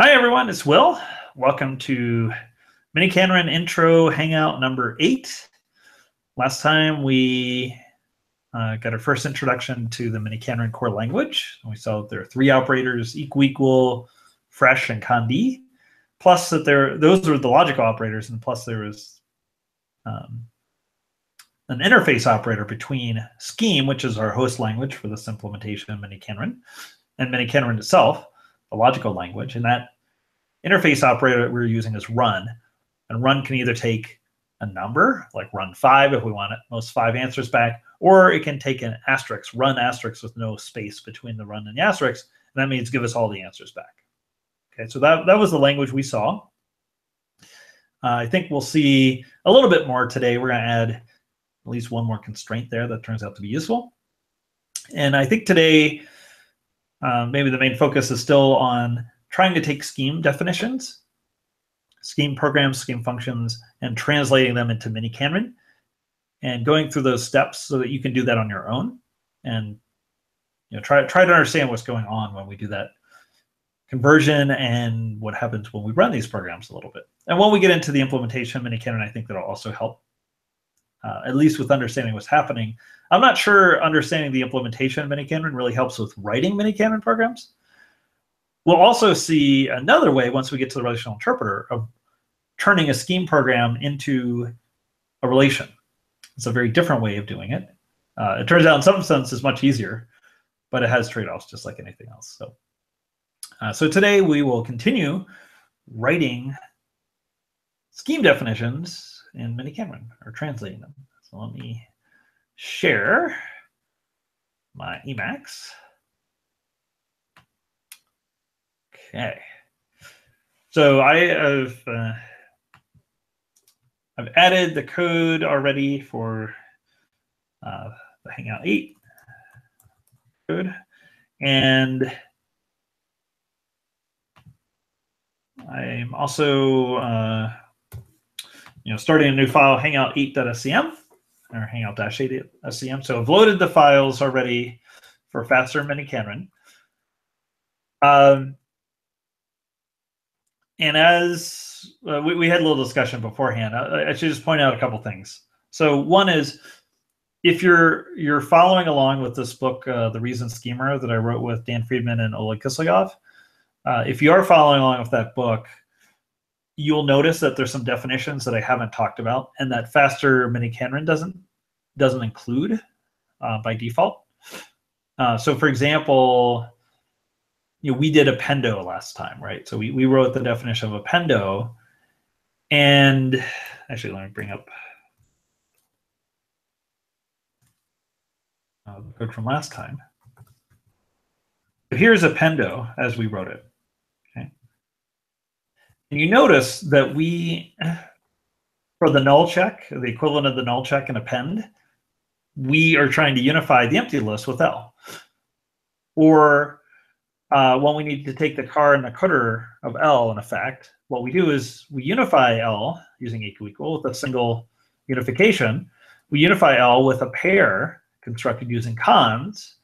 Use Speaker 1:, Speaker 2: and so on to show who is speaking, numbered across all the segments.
Speaker 1: Hi, everyone. It's Will. Welcome to Mini miniKanren Intro Hangout number eight. Last time we uh, got our first introduction to the Mini miniKanren core language. We saw that there are three operators, equal, equal, fresh, and conde. Plus that there, those were the logical operators, and plus there was um, an interface operator between Scheme, which is our host language for this implementation of Mini miniKanren, and Mini miniKanren itself a logical language. And that interface operator that we're using is run. And run can either take a number, like run five if we want it, most five answers back, or it can take an asterisk, run asterisk with no space between the run and the asterisk. And that means give us all the answers back. Okay, so that, that was the language we saw. Uh, I think we'll see a little bit more today. We're going to add at least one more constraint there that turns out to be useful. And I think today, um, maybe the main focus is still on trying to take scheme definitions, scheme programs, scheme functions, and translating them into miniKanren, and going through those steps so that you can do that on your own and you know try try to understand what's going on when we do that conversion and what happens when we run these programs a little bit. And when we get into the implementation of miniKanren, I think that'll also help, uh, at least with understanding what's happening. I'm not sure understanding the implementation of miniKanren really helps with writing miniKanren programs. We'll also see another way once we get to the relational interpreter of turning a scheme program into a relation. It's a very different way of doing it. Uh, it turns out in some sense it's much easier, but it has trade-offs just like anything else. So, uh, so today we will continue writing scheme definitions in Cameron are translating them. So let me share my Emacs. Okay. So I have uh, I've added the code already for uh, the Hangout 8 code. And I'm also uh, you know starting a new file, hangout8.scm or hangout-8.scm. So I've loaded the files already for faster miniKanren. Um, and as uh, we, we had a little discussion beforehand, I, I, should just point out a couple things. So one is if you're you're following along with this book, uh, The Reasoned Schemer, that I wrote with Dan Friedman and Oleg Kiselyov, uh, if you are following along with that book, you'll notice that there's some definitions that I haven't talked about, and that faster Mini miniKanren doesn't doesn't include uh, by default. Uh, so, for example, you know, we did appendo last time, right? So we, we wrote the definition of appendo. And actually, let me bring up uh, the code from last time. But here's appendo as we wrote it. And you notice that we, for the null check, the equivalent of the null check and append, we are trying to unify the empty list with L. Or uh, when we need to take the car and the cdr of L in effect, what we do is we unify L using equal equal with a single unification. We unify L with a pair constructed using cons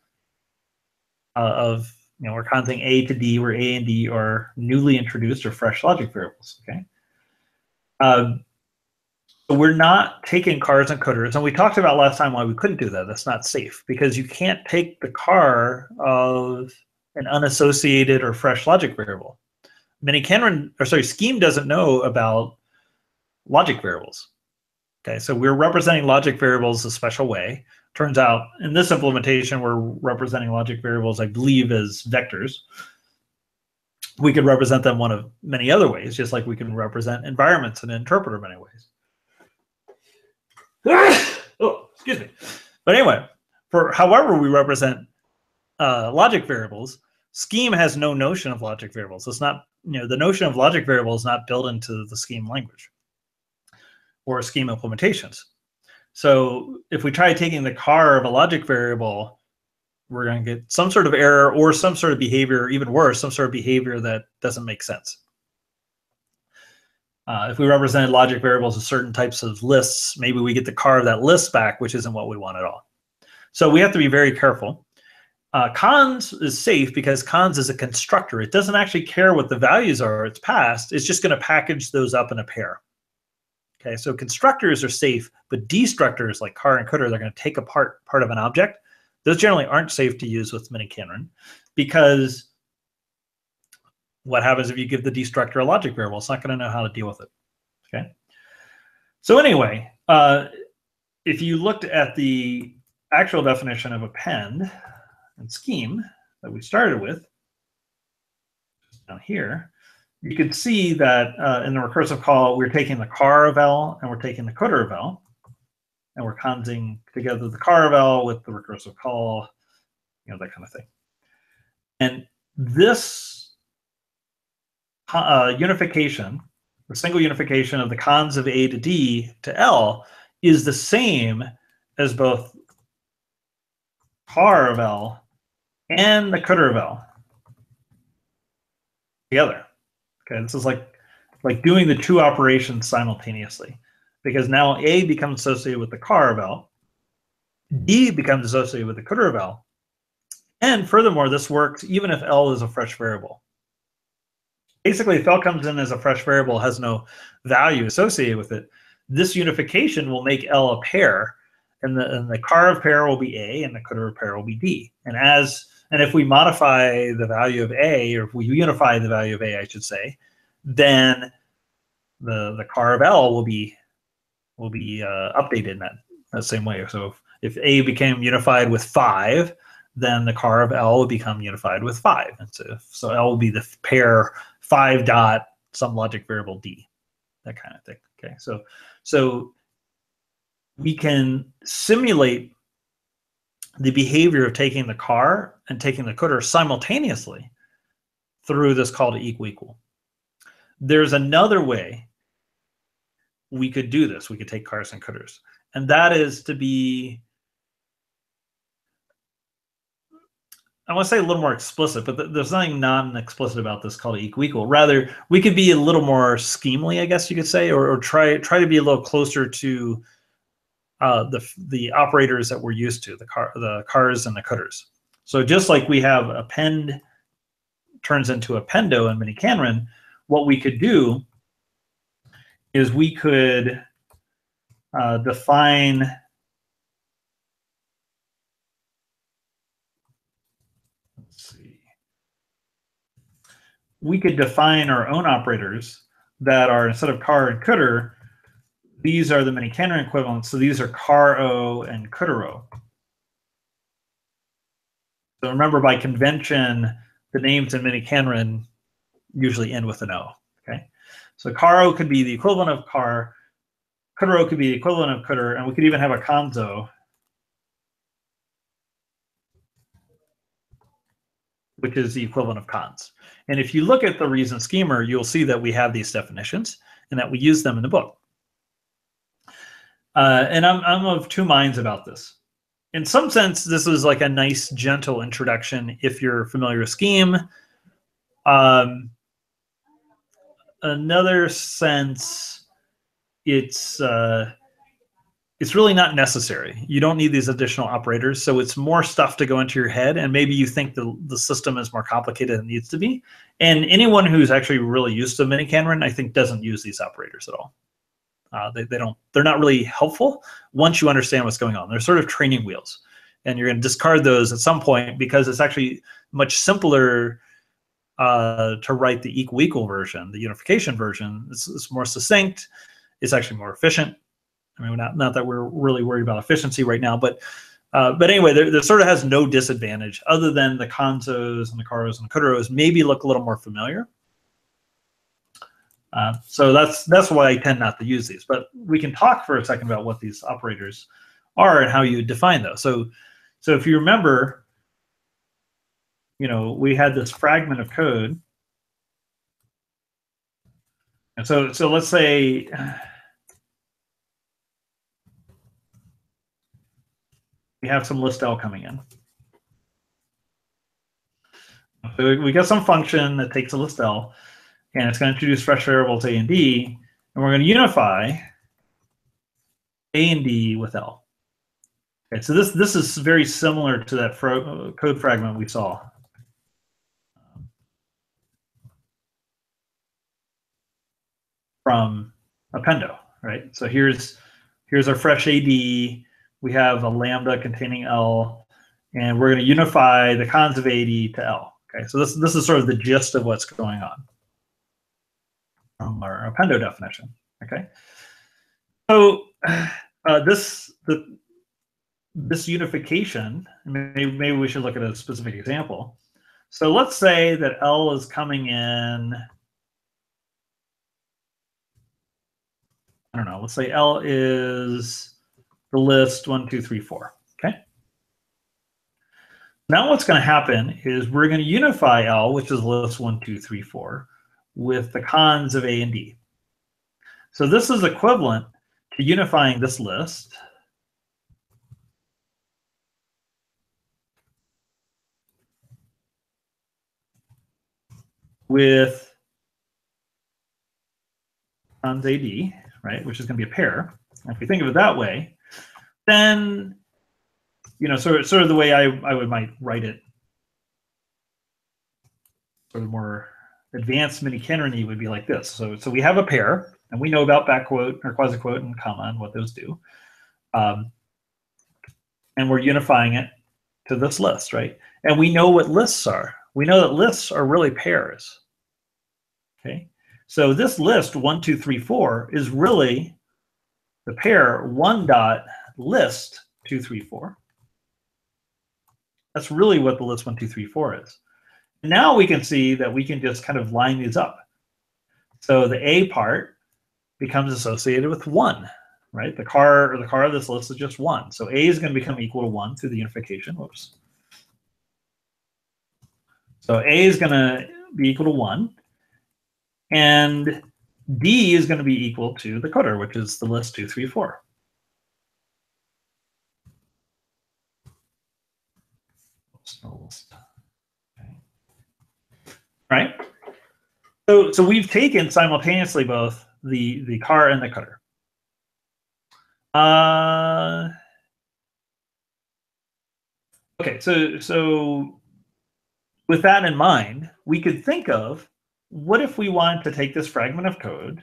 Speaker 1: uh, of, you know, we're consing A to D, where A and D are newly introduced or fresh logic variables, okay? Um, so we're not taking cars and cdrs, and we talked about last time why we couldn't do that. That's not safe because you can't take the car of an unassociated or fresh logic variable. miniKanren, or sorry, Scheme doesn't know about logic variables. Okay, so we're representing logic variables a special way. Turns out in this implementation, we're representing logic variables, I believe, as vectors. We could represent them one of many other ways, just like we can represent environments in an interpreter many ways. oh, excuse me. But anyway, for however we represent uh, logic variables, Scheme has no notion of logic variables. It's not, you know, the notion of logic variable is not built into the Scheme language or Scheme implementations. So if we try taking the car of a logic variable, we're going to get some sort of error or some sort of behavior, or even worse, some sort of behavior that doesn't make sense. Uh, if we represented logic variables as certain types of lists, maybe we get the car of that list back, which isn't what we want at all. So we have to be very careful. Uh, cons is safe because cons is a constructor. It doesn't actually care what the values are it's passed. It's just going to package those up in a pair. Okay, so constructors are safe, but destructors like car and cdr, they're going to take apart part of an object. Those generally aren't safe to use with miniKanren because what happens if you give the destructor a logic variable? It's not going to know how to deal with it. Okay. So anyway, uh, if you looked at the actual definition of append and scheme that we started with down here, you can see that uh, in the recursive call, we're taking the car of L and we're taking the cdr of L, and we're consing together the car of L with the recursive call, you know, that kind of thing. And this uh, unification, the single unification of the cons of A to D to L is the same as both car of L and the cdr of L together. Okay, this is like like doing the two operations simultaneously because now A becomes associated with the car of L, D becomes associated with the cdr of L, and furthermore, this works even if L is a fresh variable. Basically, if L comes in as a fresh variable, has no value associated with it, this unification will make L a pair, and the, and the car of pair will be A, and the cdr of pair will be D. And as and if we modify the value of A, or if we unify the value of A, I should say, then the the car of L will be will be uh, updated in that, that same way. So if, if A became unified with five, then the car of L will become unified with five. And so, so L will be the pair five dot some logic variable D, that kind of thing. Okay, so so we can simulate the behavior of taking the car and taking the cdr simultaneously through this call to equal equal. There's another way we could do this. We could take cars and cdrs. and that is to be I want to say a little more explicit, but th there's nothing non-explicit about this call to equal equal. Rather, we could be a little more schemely, I guess you could say, or, or try try to be a little closer to uh, the the operators that we're used to, the car the cars and the cdrs. So just like we have append turns into appendo in miniKanren, what we could do is we could uh, define let's see we could define our own operators that are instead of car and cdr, these are the miniKanren equivalents. So these are car O and cdr O. So remember, by convention, the names in miniKanren usually end with an O. Okay, so car O could be the equivalent of car, cdr O could be the equivalent of cdr, and we could even have a conso, which is the equivalent of cons. And if you look at the Reasoned Schemer, you'll see that we have these definitions and that we use them in the book. Uh, and I'm, I'm of two minds about this. In some sense, this is like a nice, gentle introduction if you're familiar with Scheme. Um, another sense, it's uh, it's really not necessary. You don't need these additional operators. So it's more stuff to go into your head. And maybe you think the, the system is more complicated than it needs to be. And anyone who's actually really used to miniKanren, I think doesn't use these operators at all. Uh, they, they don't, they're not really helpful once you understand what's going on. They're sort of training wheels. And you're going to discard those at some point because it's actually much simpler uh, to write the equal equal version, the unification version. It's, it's more succinct. It's actually more efficient I mean, not not that we're really worried about efficiency right now, but uh, but anyway, there, there, sort of has no disadvantage other than the consos and the caros and the cdrs maybe look a little more familiar. Uh, so that's that's why I tend not to use these. But we can talk for a second about what these operators are and how you define those. So so if you remember, you know, we had this fragment of code. And so so let's say we have some list L coming in. So we got some function that takes a list L, and it's going to introduce fresh variables A and D, and we're going to unify A and D with L. Okay, so this this is very similar to that code fragment we saw. From Appendo, right? So here's here's our fresh AD. We have a lambda containing L, and we're going to unify the cons of AD to L. Okay, so this this is sort of the gist of what's going on from our Appendo definition. Okay, so uh, this the this unification. Maybe, maybe we should look at a specific example. So let's say that L is coming in. I don't know. Let's say L is the list one, two, three, four. Okay. Now what's going to happen is we're going to unify L, which is list one, two, three, four, with the cons of A and D. So this is equivalent to unifying this list with cons AD, right, which is going to be a pair. If we think of it that way, then, you know, sort of, sort of the way I, I would might write it, sort of more advanced mini-Cantorany would be like this. So, so we have a pair, and we know about backquote or quasi-quote and comma and what those do. Um, and we're unifying it to this list, right? And we know what lists are. We know that lists are really pairs. Okay, so this list one, two, three, four is really the pair one dot list two, three, four. That's really what the list one, two, three, four is. Now we can see that we can just kind of line these up. So the A part becomes associated with one, right? The car or the car of this list is just one. So A is going to become equal to one through the unification. Whoops. So A is going to be equal to one. And D is going to be equal to the cdr, which is the list two, three, four. Okay. Right? So, so we've taken simultaneously both the, the car and the cdr. Uh, okay, so so with that in mind, we could think of what if we wanted to take this fragment of code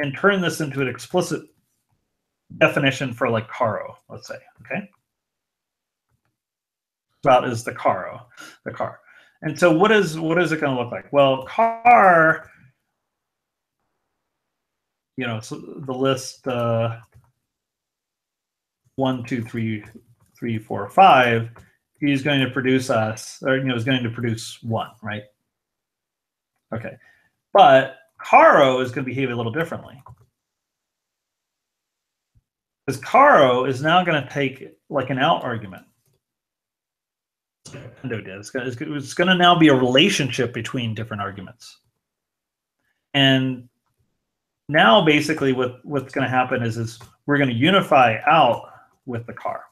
Speaker 1: and turn this into an explicit definition for like caro, let's say, okay? About is the caro, the car. And so what is what is it going to look like? Well, car, you know, so the list uh, one, two, three, three, four, five is going to produce us, or you know, is going to produce one, right? Okay, but Caro is going to behave a little differently. Because Caro is now going to take like an out argument. Appendo did. It's going, to, it's going to now be a relationship between different arguments. And now basically what, what's going to happen is, is we're going to unify out with the car.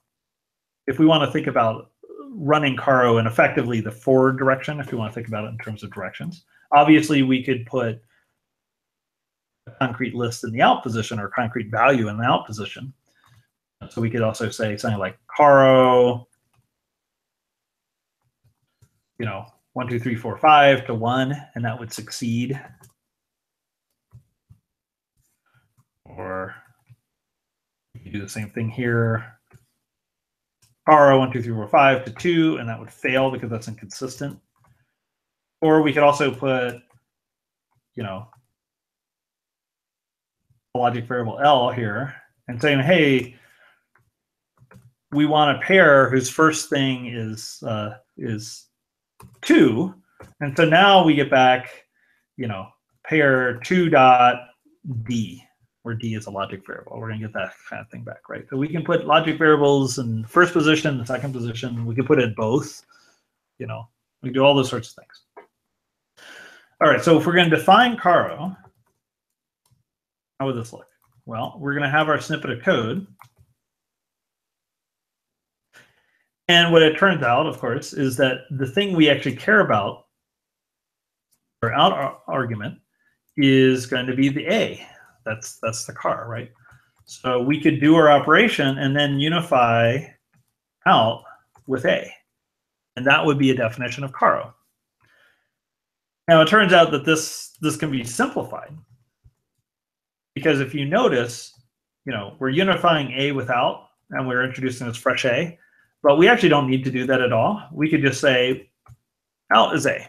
Speaker 1: If we want to think about running Caro in effectively the forward direction, if you want to think about it in terms of directions, Obviously, we could put a concrete list in the out position or concrete value in the out position. So we could also say something like caro, you know, one, two, three, four, five to one, and that would succeed. Or you do the same thing here. Caro, one, two, three, four, five to two, and that would fail because that's inconsistent. Or we could also put, you know, logic variable L here and saying, hey, we want a pair whose first thing is uh, is two, and so now we get back, you know, pair two dot d, where d is a logic variable. We're gonna get that kind of thing back, right? So we can put logic variables in first position, the second position. We can put it both. You know, we do all those sorts of things. All right, so if we're going to define Caro, how would this look? Well, we're going to have our snippet of code. And what it turns out, of course, is that the thing we actually care about, our out argument, is going to be the A. That's that's the car, right? So we could do our operation and then unify out with A. And that would be a definition of caro. Now it turns out that this this can be simplified because if you notice, you know, we're unifying A without and we're introducing this fresh A, but we actually don't need to do that at all. We could just say out is A.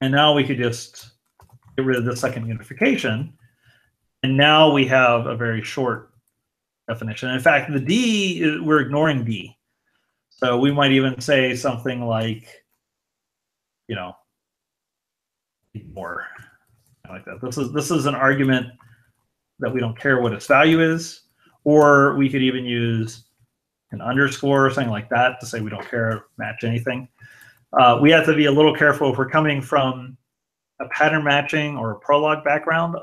Speaker 1: And now we could just get rid of the second unification. And now we have a very short definition. In fact, the D, we're ignoring D. So we might even say something like, you know, more like that. This is this is an argument that we don't care what its value is, or we could even use an underscore or something like that to say we don't care match anything. Uh, we have to be a little careful if we're coming from a pattern matching or a Prolog background.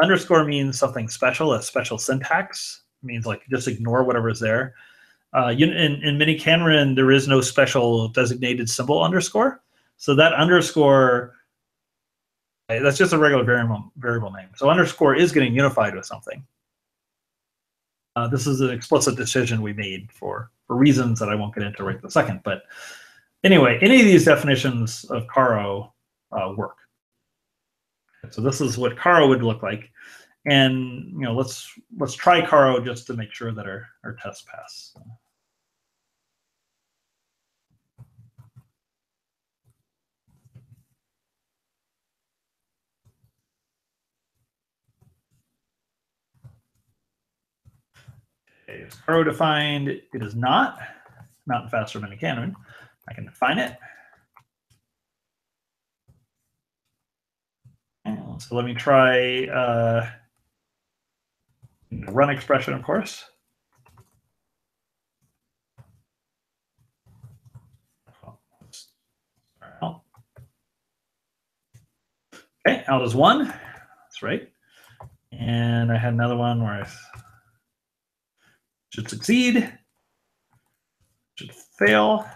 Speaker 1: Underscore means something special, a special syntax. It means like just ignore whatever's there. Uh, in, in miniKanren, there is no special designated symbol underscore. So that underscore, that's just a regular variable, variable name. So underscore is getting unified with something. Uh, this is an explicit decision we made for, for reasons that I won't get into right a second. But anyway, any of these definitions of Caro uh, work. So this is what Caro would look like. And you know, let's let's try Caro just to make sure that our, our test pass. Okay, is caro defined? It is not, not than a cannon. I can define it. So let me try uh, run expression, of course. Okay, out is one. That's right. And I had another one where I should succeed, should fail.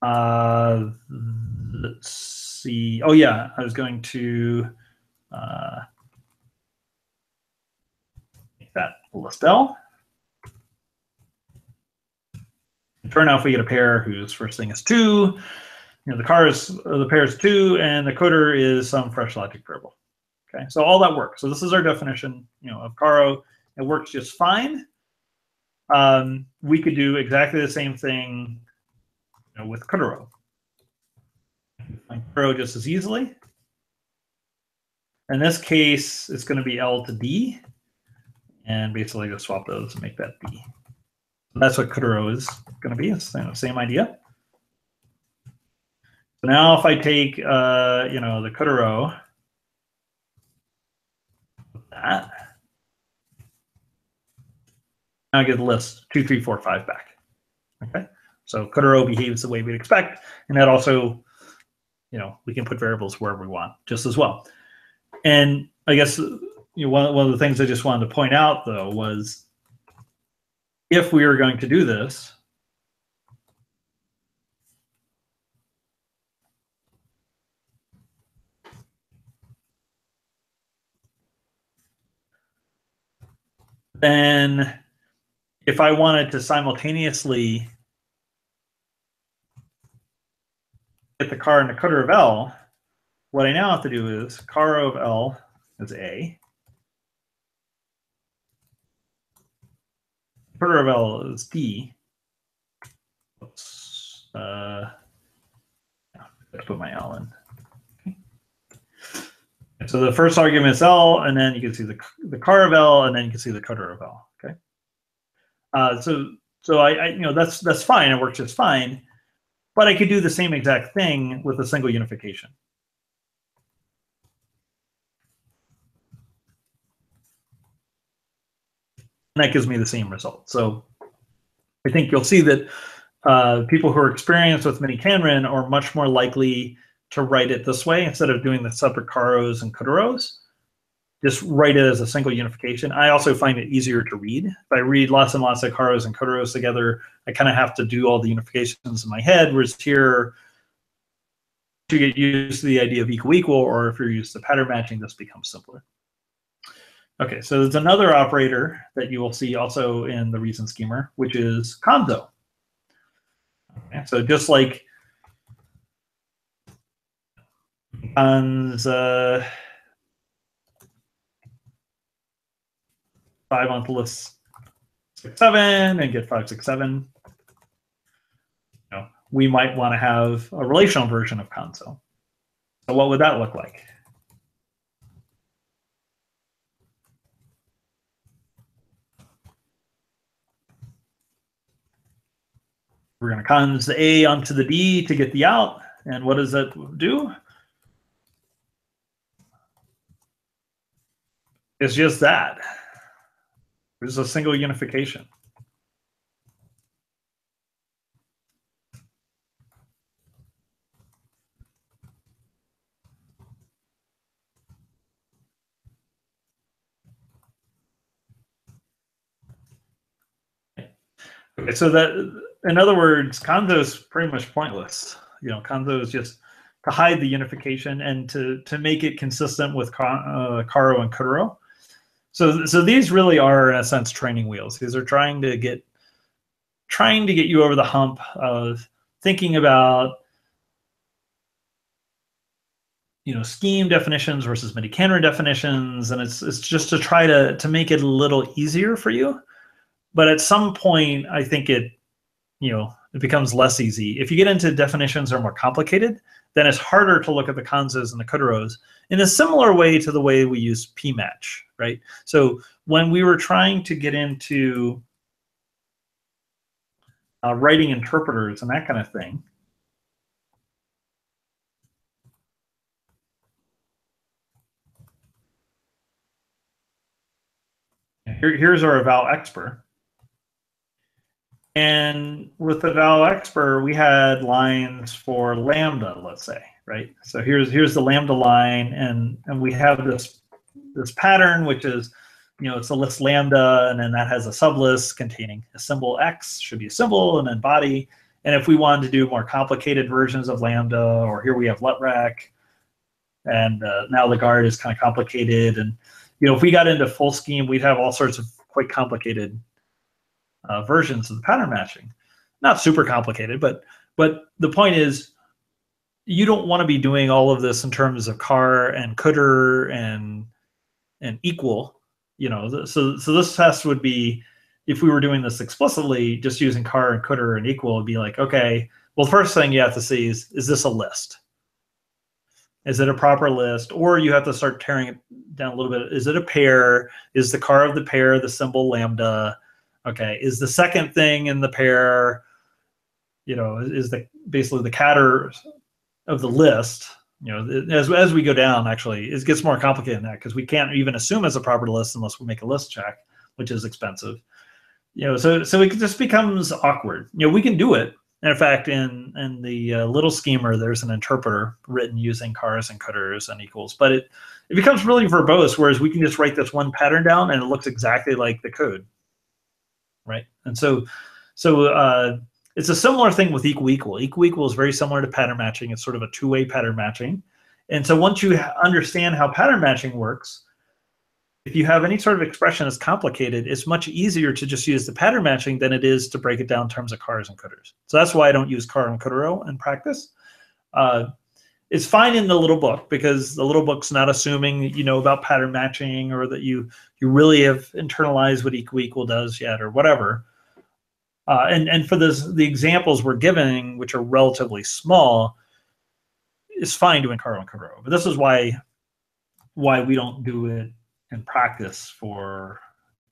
Speaker 1: Uh, let's see. Oh yeah, I was going to uh, make that list L. Turn out if we get a pair whose first thing is two, you know, the car is the pair is two, and the cdr is some fresh logic variable. Okay, so all that works. So this is our definition, you know, of caro. It works just fine. Um, we could do exactly the same thing you know, with cdro. Find cdro just as easily. In this case, it's going to be L to D. And basically just swap those and make that B. So that's what cdro is going to be. It's the same idea. So now if I take, uh, you know, the cdro, that, now I get the list two, three, four, five back. Okay. So cdro behaves the way we'd expect. And that also, you know, we can put variables wherever we want just as well. And I guess you know, one, one of the things I just wanted to point out, though, was if we are going to do this, then if I wanted to simultaneously get the car in the cdr of L, what I now have to do is car of L is A. cdr of L is D. Oops. Uh, yeah, put my L in. Okay. So the first argument is L, and then you can see the, the car of L, and then you can see the Coder of L. Uh, so so I, I, you know that's that's fine. It works just fine. But I could do the same exact thing with a single unification. And that gives me the same result. So I think you'll see that uh, people who are experienced with miniKanren are much more likely to write it this way instead of doing the separate caros and cdros just write it as a single unification. I also find it easier to read. If I read lots and lots of caros and cdros together, I kind of have to do all the unifications in my head, whereas here, to get used to the idea of equal equal, or if you're used to pattern matching, this becomes simpler. Okay, so there's another operator that you will see also in the Reasoned Schemer, which is conso. Okay, so just like cons uh, five on the list six seven and get five six seven. You know, we might want to have a relational version of console. So what would that look like? We're going to cons the A onto the D to get the out. And what does that do? It's just that. There's a single unification. Okay, so that, in other words, conso is pretty much pointless. You know, conso is just to hide the unification and to to make it consistent with uh, caro and cdro. So, so these really are, in a sense, training wheels. These are trying to get trying to get you over the hump of thinking about you know scheme definitions versus miniKanren definitions, and it's it's just to try to to make it a little easier for you. But at some point i think it you know it becomes less easy. If you get into definitions that are more complicated then it's harder to look at the consos and the cdros in a similar way to the way we use pmatch right? So when we were trying to get into uh, writing interpreters and that kind of thing Here, here's our eval expr and with the val expert, we had lines for lambda, let's say, right? So here's here's the lambda line, and and we have this this pattern, which is, you know, it's a list lambda, and then that has a sublist containing a symbol x, should be a symbol, and then body. And if we wanted to do more complicated versions of lambda, or here we have letrec, and uh, now the guard is kind of complicated, and you know, if we got into full scheme, we'd have all sorts of quite complicated uh, versions of the pattern matching. Not super complicated, but but the point is, you don't want to be doing all of this in terms of car and cdr and and equal. You know, so so this test would be if we were doing this explicitly, just using car and cdr and equal would be like, okay, well, first thing you have to see is is this a list? Is it a proper list? Or you have to start tearing it down a little bit. Is it a pair? Is the car of the pair the symbol lambda? Okay, is the second thing in the pair, you know, is the basically the cadr of the list. You know, as as we go down, actually, it gets more complicated than that because we can't even assume it's a proper list unless we make a list check, which is expensive. You know, so so it just becomes awkward. You know, we can do it. And in fact, in in the uh, little schemer, there's an interpreter written using cars and cdrs and equals, but it it becomes really verbose. Whereas we can just write this one pattern down, and it looks exactly like the code right? And so, so uh, it's a similar thing with equal equal. Equal equal is very similar to pattern matching. It's sort of a two-way pattern matching. And so once you understand how pattern matching works, if you have any sort of expression that's complicated, it's much easier to just use the pattern matching than it is to break it down in terms of cars and cdrs. So that's why I don't use car and cdro in practice. Uh, it's fine in the little book because the little book's not assuming you know about pattern matching or that you you really have internalized what equal equal does yet or whatever. Uh, and and for this the examples we're giving, which are relatively small, it's fine doing caro and. But this is why why we don't do it in practice for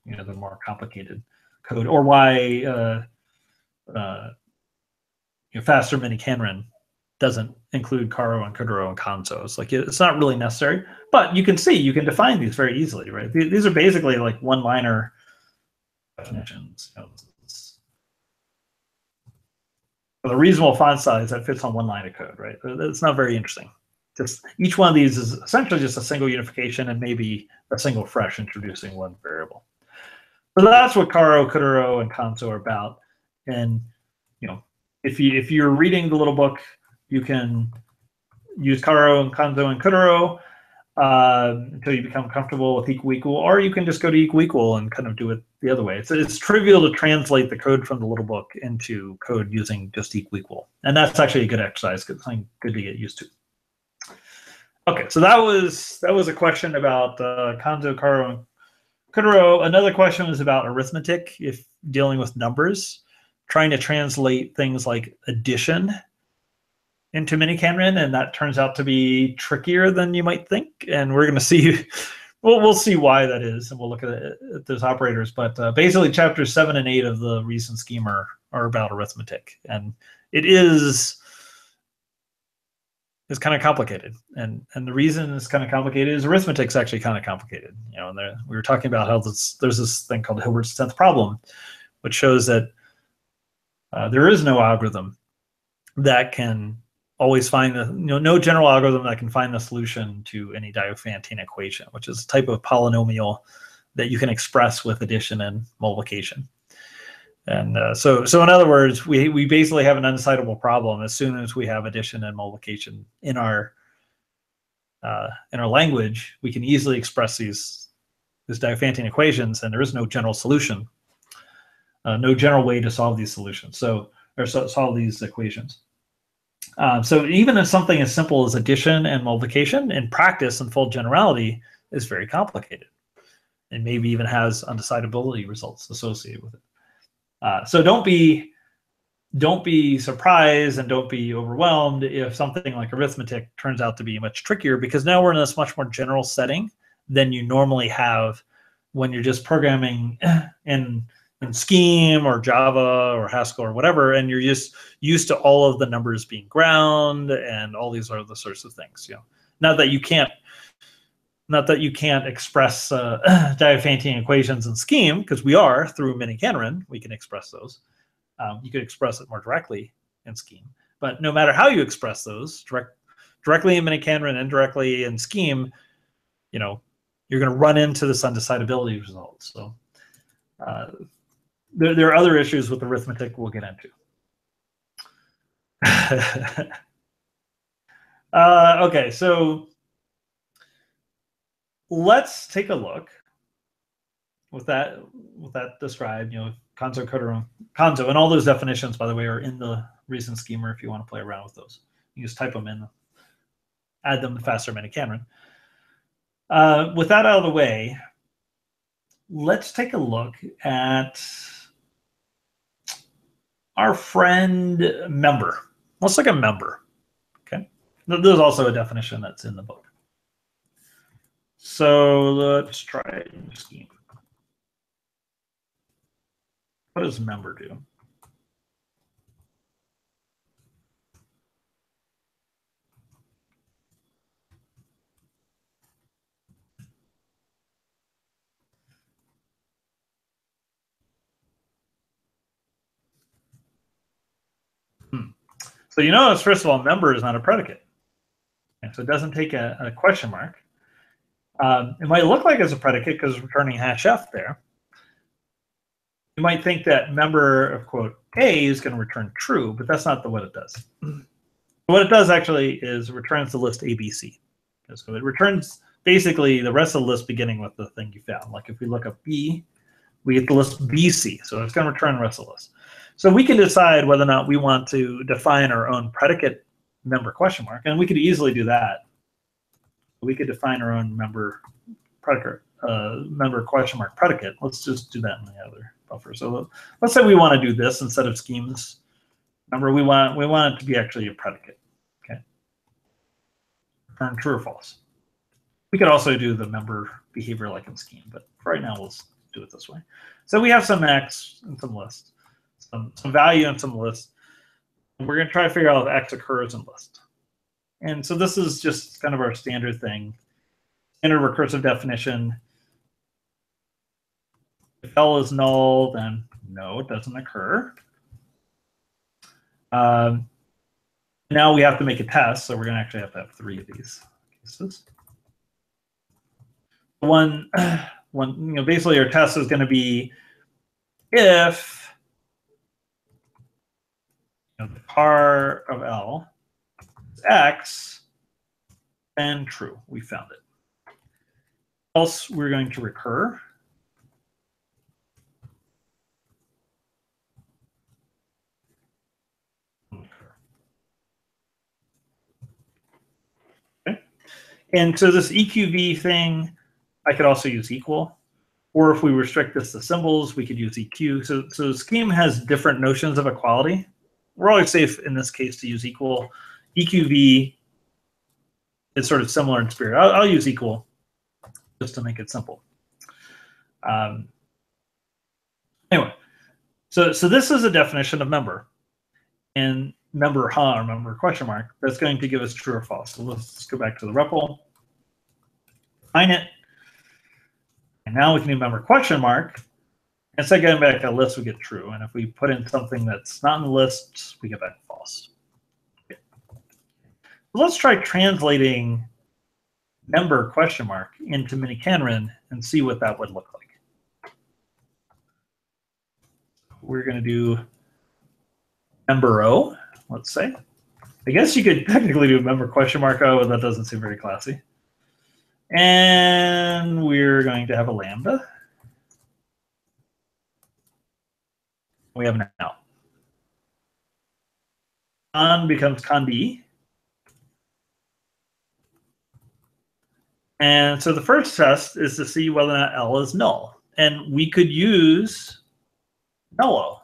Speaker 1: you know the more complicated code, or why uh, uh, you know, faster miniKanren doesn't include caro and cdro and conso. It's like it's not really necessary, but you can see you can define these very easily, right? These are basically like one-liner definitions. You a reasonable font size that fits on one line of code, right? It's not very interesting. Just each one of these is essentially just a single unification and maybe a single fresh introducing one variable. So that's what caro, cdro, and conso are about. And you know, if you if you're reading the little book you can use caro and conso and cdro. um, until you become comfortable with equal equal, or you can just go to equal equal and kind of do it the other way. It's, it's trivial to translate the code from the little book into code using just equal equal. And that's actually a good exercise, good thing, good to get used to. Okay, so that was that was a question about uh, conso, caro, cdro. Another question was about arithmetic, if dealing with numbers, trying to translate things like addition into miniKanren, and that turns out to be trickier than you might think. And we're going to see, we'll, we'll see why that is, and we'll look at, at those operators. But uh, basically, chapters seven and eight of the Reason scheme are, are about arithmetic, and it is is kind of complicated. And and the reason it's kind of complicated is arithmetic's actually kind of complicated. You know, and there, we were talking about how this, there's this thing called Hilbert's tenth problem, which shows that uh, there is no algorithm that can always find the you know no general algorithm that can find the solution to any Diophantine equation, which is a type of polynomial that you can express with addition and multiplication. And uh, so, so in other words, we we basically have an undecidable problem as soon as we have addition and multiplication in our uh, in our language. We can easily express these these Diophantine equations, and there is no general solution, uh, no general way to solve these solutions. So or so, solve these equations. Um, so even if something as simple as addition and multiplication in practice and full generality is very complicated and maybe even has undecidability results associated with it. Uh, so don't be don't be surprised and don't be overwhelmed if something like arithmetic turns out to be much trickier because now we're in this much more general setting than you normally have when you're just programming in in Scheme or Java or Haskell or whatever, and you're just used to all of the numbers being ground and all these other sorts of things. You know, not that you can't, not that you can't express uh, Diophantine equations in Scheme because we are through miniKanren, we can express those. Um, you could express it more directly in Scheme, but no matter how you express those, direct, directly in miniKanren and directly in Scheme, you know, you're going to run into this undecidability result. So. Uh, there, there are other issues with arithmetic we'll get into. uh, okay, so let's take a look with that with that described, you know, conso, conso, and all those definitions, by the way, are in the Reasoned Schemer if you want to play around with those. You just type them in, add them to faster miniKanren. Uh, with that out of the way, let's take a look at our friend member. Let's look at member. Okay. There's also a definition that's in the book. So let's try scheme. What does member do? So you notice, first of all, member is not a predicate. And so it doesn't take a, a question mark. Um, it might look like it's a predicate because it's returning hash f there. You might think that member of quote A is going to return true, but that's not the, what it does. what it does actually is returns the list ABC. So it returns basically the rest of the list beginning with the thing you found. Like if we look up B, we get the list BC. So it's going to return the rest of the list. So we can decide whether or not we want to define our own predicate member question mark, and we could easily do that. We could define our own member predicate, uh, member question mark predicate. Let's just do that in the other buffer. So let's say we want to do this instead of schemes. Remember, we want we want it to be actually a predicate. Okay. Return true or false. We could also do the member behavior like in scheme, but right now we'll do it this way. So we have some x and some lists some, some value in some list. And we're going to try to figure out if X occurs in list. And so this is just kind of our standard thing. Standard recursive definition. If L is null, then no, it doesn't occur. Um, now we have to make a test, so we're going to actually have to have three of these cases. One, one, you know, basically our test is going to be if the car of L is X, and true, we found it. else we're going to recur. And so this EQV thing, I could also use equal. Or if we restrict this to symbols, we could use EQ. So, so Scheme has different notions of equality. We're always safe in this case to use equal. EQV is sort of similar in spirit. I'll, I'll use equal just to make it simple. Um, anyway, so so this is a definition of member, and member huh or member question mark. That's going to give us true or false. So let's go back to the REPL, define it, and now we can do member question mark. Instead of getting back a list, we get true. And if we put in something that's not in the list, we get back false. Okay. Let's try translating member question mark into miniKanren and see what that would look like. We're going to do membero, let's say. I guess you could technically do member question mark O, but that doesn't seem very classy. And we're going to have a lambda. We have an out. Con becomes B. And so the first test is to see whether or not L is null. And we could use nullo.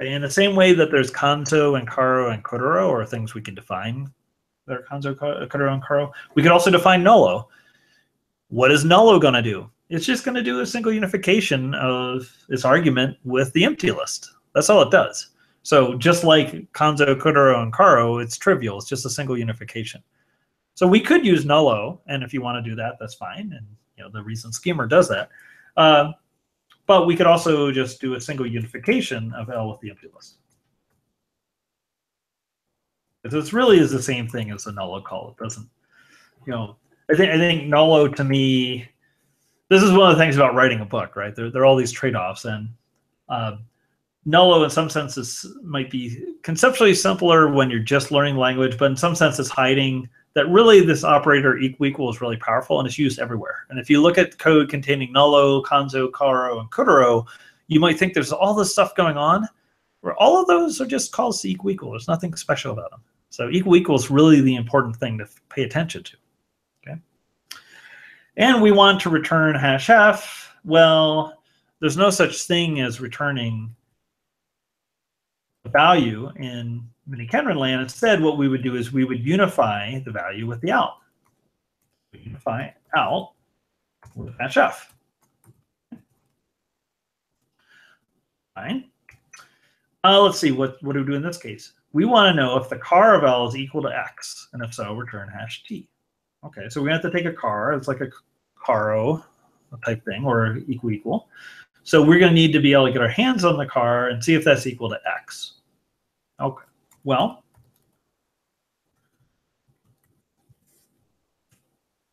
Speaker 1: In the same way that there's conso and caro and cdro, or things we can define that are conso, cdro, and caro, we could also define nullo. What is nullo going to do? It's just going to do a single unification of its argument with the empty list. That's all it does. So just like conso, cdro, and caro, it's trivial. It's just a single unification. So we could use nullo, and if you want to do that, that's fine. And you know the Reasoned Schemer does that. Uh, but we could also just do a single unification of L with the empty list. So This really is the same thing as a nullo call. It doesn't, you know, I think I think nullo to me, this is one of the things about writing a book, right? There, there are all these trade-offs, and uh, Nullo, in some senses, might be conceptually simpler when you're just learning language, but in some sense, it's hiding that really this operator equal is really powerful and it's used everywhere. And if you look at code containing Nullo, conso, caro, and cdro, you might think there's all this stuff going on where all of those are just calls to equal equal. There's nothing special about them. So equal equal is really the important thing to pay attention to. Okay. And we want to return hash f. Well, there's no such thing as returning value in miniKanren land. Instead, what we would do is we would unify the value with the out. We unify out with hf. Fine. Uh, let's see, what, what do we do in this case? We want to know if the car of L is equal to x, and if so, return hash t. Okay, so we have to take a car. It's like a caro type thing, or equal equal. So we're going to need to be able to get our hands on the car and see if that's equal to x. Okay, well,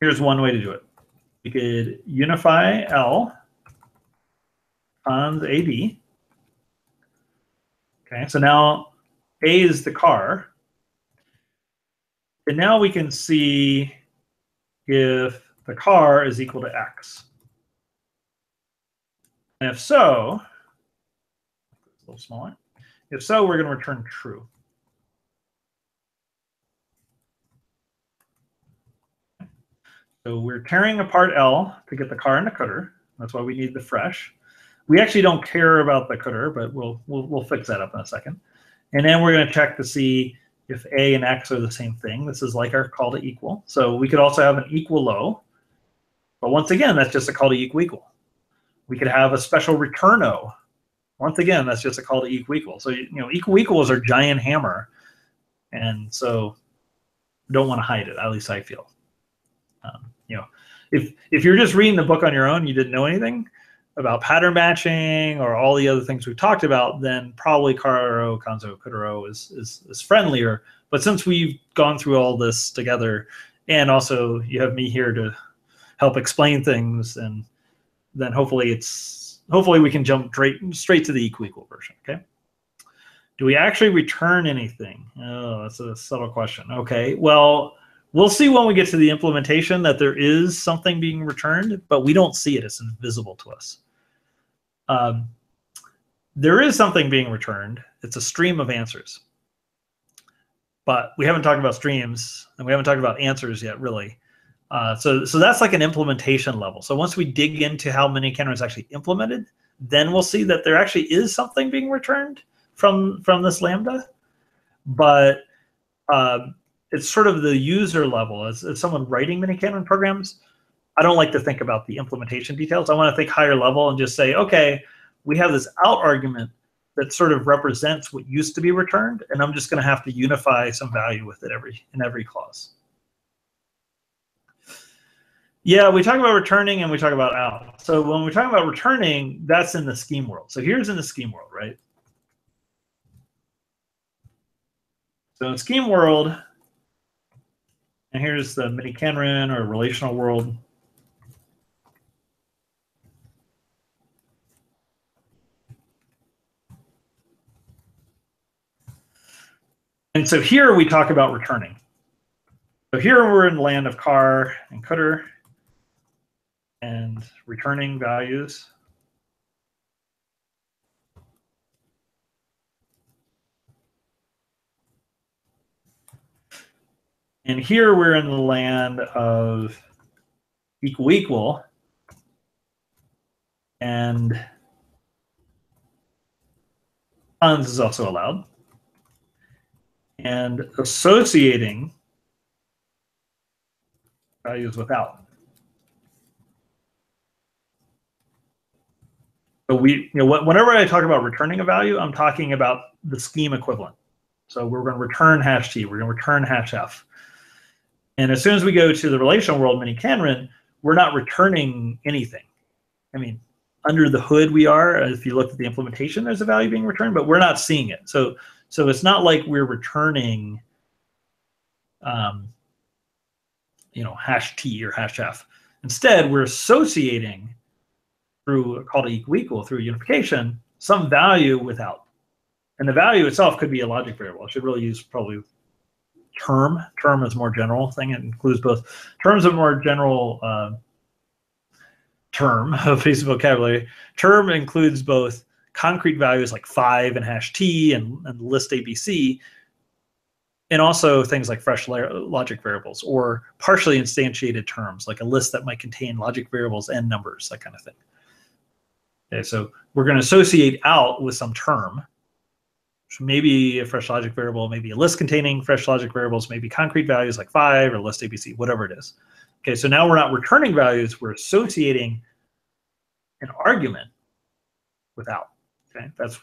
Speaker 1: here's one way to do it. We could unify L on AB. Okay, so now A is the car. And now we can see if the car is equal to X. And if so, a little smaller. If so, we're going to return true. So we're tearing apart L to get the car and the cdr. That's why we need the fresh. We actually don't care about the cdr, but we'll, we'll, we'll fix that up in a second. And then we're going to check to see if A and X are the same thing. This is like our call to equal. So we could also have an equal low. But once again, that's just a call to equal equal. We could have a special return O. Once again, that's just a call to equal equal. So, you know, equal equal is our giant hammer. And so don't want to hide it, at least I feel. Um, you know, if, if you're just reading the book on your own, you didn't know anything about pattern matching or all the other things we've talked about, then probably caro, conso, cdro is, is, is friendlier. But since we've gone through all this together, and also you have me here to help explain things and then hopefully it's hopefully we can jump straight straight to the equal equal version. Okay. Do we actually return anything? Oh, that's a subtle question. Okay. Well, we'll see when we get to the implementation that there is something being returned, but we don't see it. It's invisible to us. Um, there is something being returned. It's a stream of answers. But we haven't talked about streams and we haven't talked about answers yet, really. Uh, so, so that's like an implementation level. So once we dig into how miniKanren is actually implemented, then we'll see that there actually is something being returned from from this Lambda. But uh, it's sort of the user level. As, as someone writing miniKanren programs, I don't like to think about the implementation details. I want to think higher level and just say, okay, we have this out argument that sort of represents what used to be returned, and I'm just going to have to unify some value with it every in every clause. Yeah, we talk about returning and we talk about out. So when we talk about returning, that's in the scheme world. So here's in the scheme world, right? So in scheme world, and here's the miniKanren or relational world. And so here we talk about returning. So here we're in the land of car and cdr and returning values. And here we're in the land of equal equal. And tons is also allowed. And associating values without. So we, you know, whenever I talk about returning a value, I'm talking about the scheme equivalent. So we're going to return hash t, we're going to return hash f. And as soon as we go to the relational world miniKanren, we're not returning anything. I mean, under the hood we are, if you look at the implementation, there's a value being returned, but we're not seeing it. So, so it's not like we're returning, um, you know, hash t or hash f. Instead, we're associating through a call to equal equal through unification some value without. And the value itself could be a logic variable. I should really use probably term. Term is more general thing. It includes both terms of more general uh, term of piece of vocabulary. Term includes both concrete values like five and hash t and, and list ABC, and also things like fresh logic variables or partially instantiated terms like a list that might contain logic variables and numbers, that kind of thing. Okay, so we're going to associate out with some term maybe a fresh logic variable, maybe a list containing fresh logic variables, maybe concrete values like five or list ABC, whatever it is. Okay, so now we're not returning values, we're associating an argument with out. Okay, that's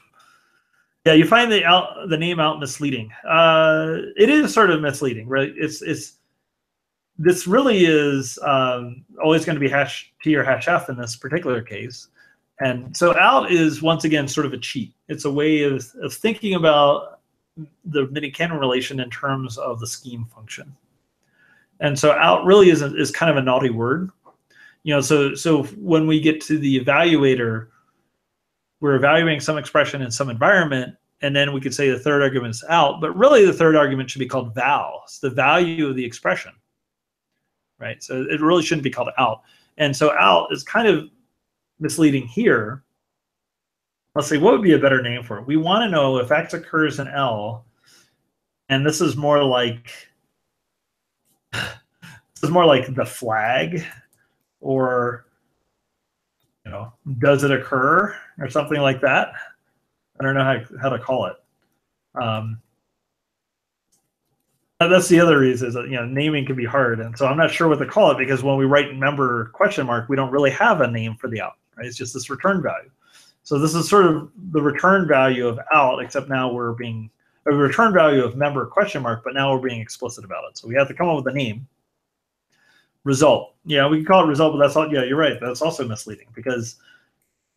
Speaker 1: yeah. You find the out the name out misleading. Uh, it is sort of misleading, right? It's it's this really is um, always going to be hash t or hash f in this particular case. And so out is once again sort of a cheat. It's a way of, of thinking about the miniKanren relation in terms of the scheme function. And so out really is, a, is kind of a naughty word. You know, so so when we get to the evaluator, we're evaluating some expression in some environment, and then we could say the third argument is out, but really the third argument should be called val. It's the value of the expression, right? So it really shouldn't be called out. And so out is kind of misleading here. Let's see, what would be a better name for it? We want to know if X occurs in L, and this is more like this is more like the flag, or you know, does it occur or something like that? I don't know how, how to call it. Um, that's the other reason is that you know naming can be hard, and so I'm not sure what to call it because when we write member question mark, we don't really have a name for the out right? It's just this return value. So this is sort of the return value of out, except now we're being a return value of member question mark, but now we're being explicit about it. So we have to come up with a name. Result. Yeah, we can call it result, but that's all. Yeah, you're right. That's also misleading because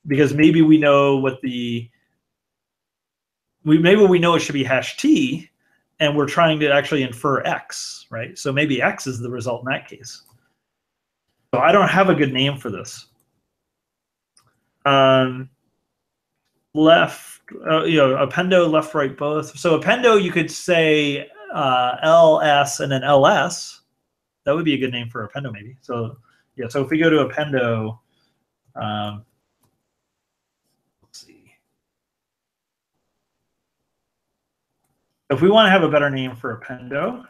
Speaker 1: because maybe we know what the we maybe we know it should be hash t, and we're trying to actually infer x, right? So maybe x is the result in that case. So I don't have a good name for this um, left, uh, you know, appendo, left, right, both. So appendo, you could say uh, ls and then ls, that would be a good name for appendo maybe. So yeah, so if we go to appendo, um, let's see. If we want to have a better name for appendo,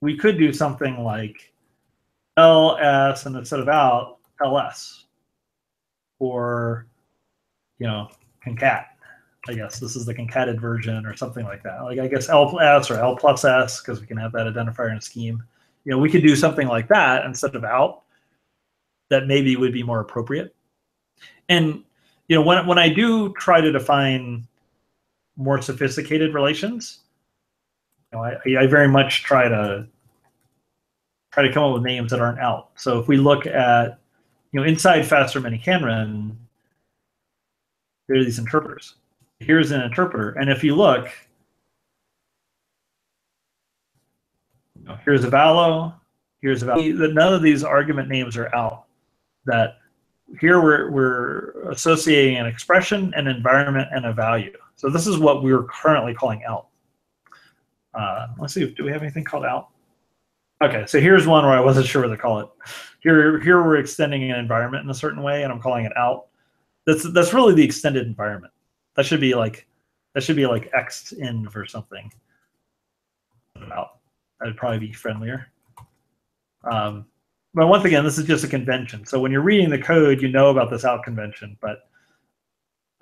Speaker 1: we could do something like ls and instead of out, ls. Or, you know, concat. I guess this is the concated version or something like that. Like I guess L plus uh, or L plus S because we can have that identifier in a scheme. You know, we could do something like that instead of out. That maybe would be more appropriate. And you know, when when I do try to define more sophisticated relations, you know, I, I very much try to try to come up with names that aren't out. So if we look at, you know, inside faster miniKanren, there are these interpreters here's an interpreter. And if you look, you know, here's a valo, here's a valo. None of these argument names are out. That here we're, we're associating an expression, an environment, and a value. So this is what we're currently calling out. Uh, let's see, do we have anything called out? Okay, so here's one where I wasn't sure what to call it. Here, here we're extending an environment in a certain way, and I'm calling it out. That's that's really the extended environment. That should be like that should be like X in for something. About that'd probably be friendlier. Um, but once again, this is just a convention. So when you're reading the code, you know about this out convention, but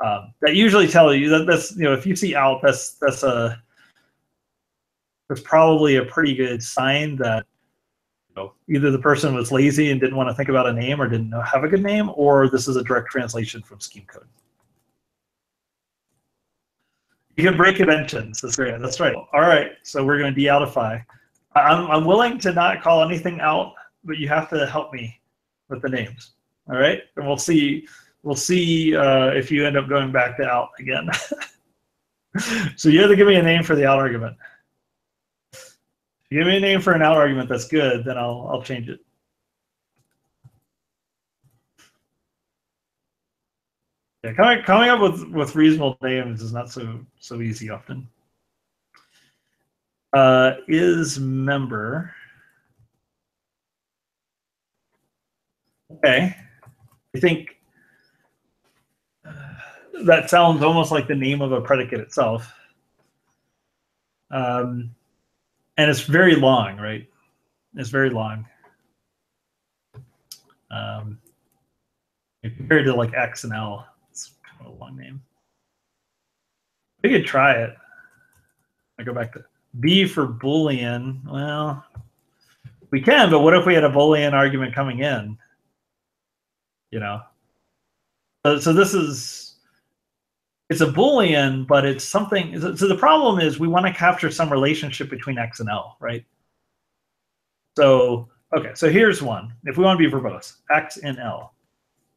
Speaker 1: um, that usually tells you that that's you know if you see out, that's that's a that's probably a pretty good sign that you know, either the person was lazy and didn't want to think about a name or didn't know, have a good name, or this is a direct translation from scheme code. You can break conventions. That's right. That's right. All right. So we're going to de-outify. I'm, I'm willing to not call anything out, but you have to help me with the names. All right. And we'll see. We'll see uh, if you end up going back to out again. so you have to give me a name for the out argument. Give me a name for an out argument that's good, then I'll I'll change it. Yeah, coming coming up with with reasonable names is not so so easy often. Uh, is member. Okay, I think uh, that sounds almost like the name of a predicate itself. Um, and it's very long, right? It's very long. Um, compared to like X and L, it's kind of a long name. We could try it. I go back to B for Boolean. Well, we can, but what if we had a Boolean argument coming in? You know. So, so this is it's a Boolean, but it's something. So the problem is we want to capture some relationship between X and L, right? So okay, so here's one. If we want to be verbose, X and L.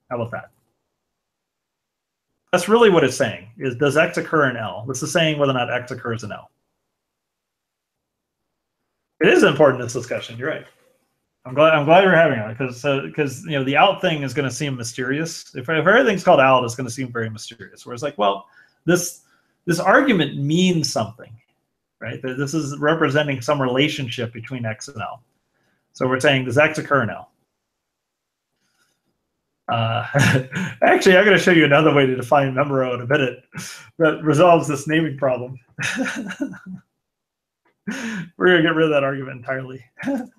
Speaker 1: How about that? That's really what it's saying, is does X occur in L? This is saying whether or not X occurs in L. It is important in this discussion, you're right. I'm glad I'm glad we're having it because because you know the out thing is going to seem mysterious. If, if everything's called out, it's going to seem very mysterious. Whereas like, well, this this argument means something, right? This is representing some relationship between X and L. So we're saying does X occur L? Uh, actually, I'm going to show you another way to define memero in a minute that resolves this naming problem. We're going to get rid of that argument entirely.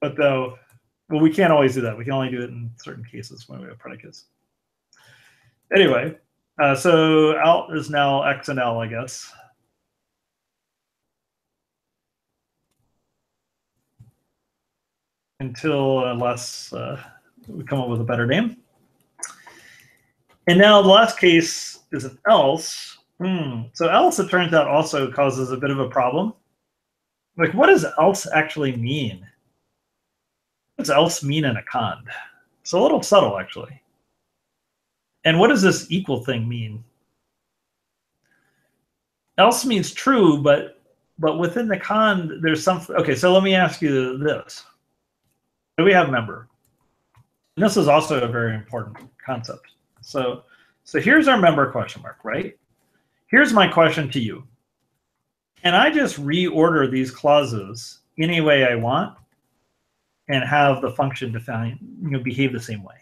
Speaker 1: but though, well, we can't always do that. We can only do it in certain cases when we have predicates. Anyway, uh, so out is now X and L, I guess. Until unless uh, we come up with a better name. And now the last case is an else. Hmm. So else, it turns out, also causes a bit of a problem. Like, what does else actually mean? What does else mean in a cond? It's a little subtle, actually. And what does this equal thing mean? Else means true, but but within the cond, there's something. Okay, so let me ask you this. Do we have member? And this is also a very important concept. So, so here's our member question mark, right? Here's my question to you. Can I just reorder these clauses any way I want and have the function define, you know, behave the same way.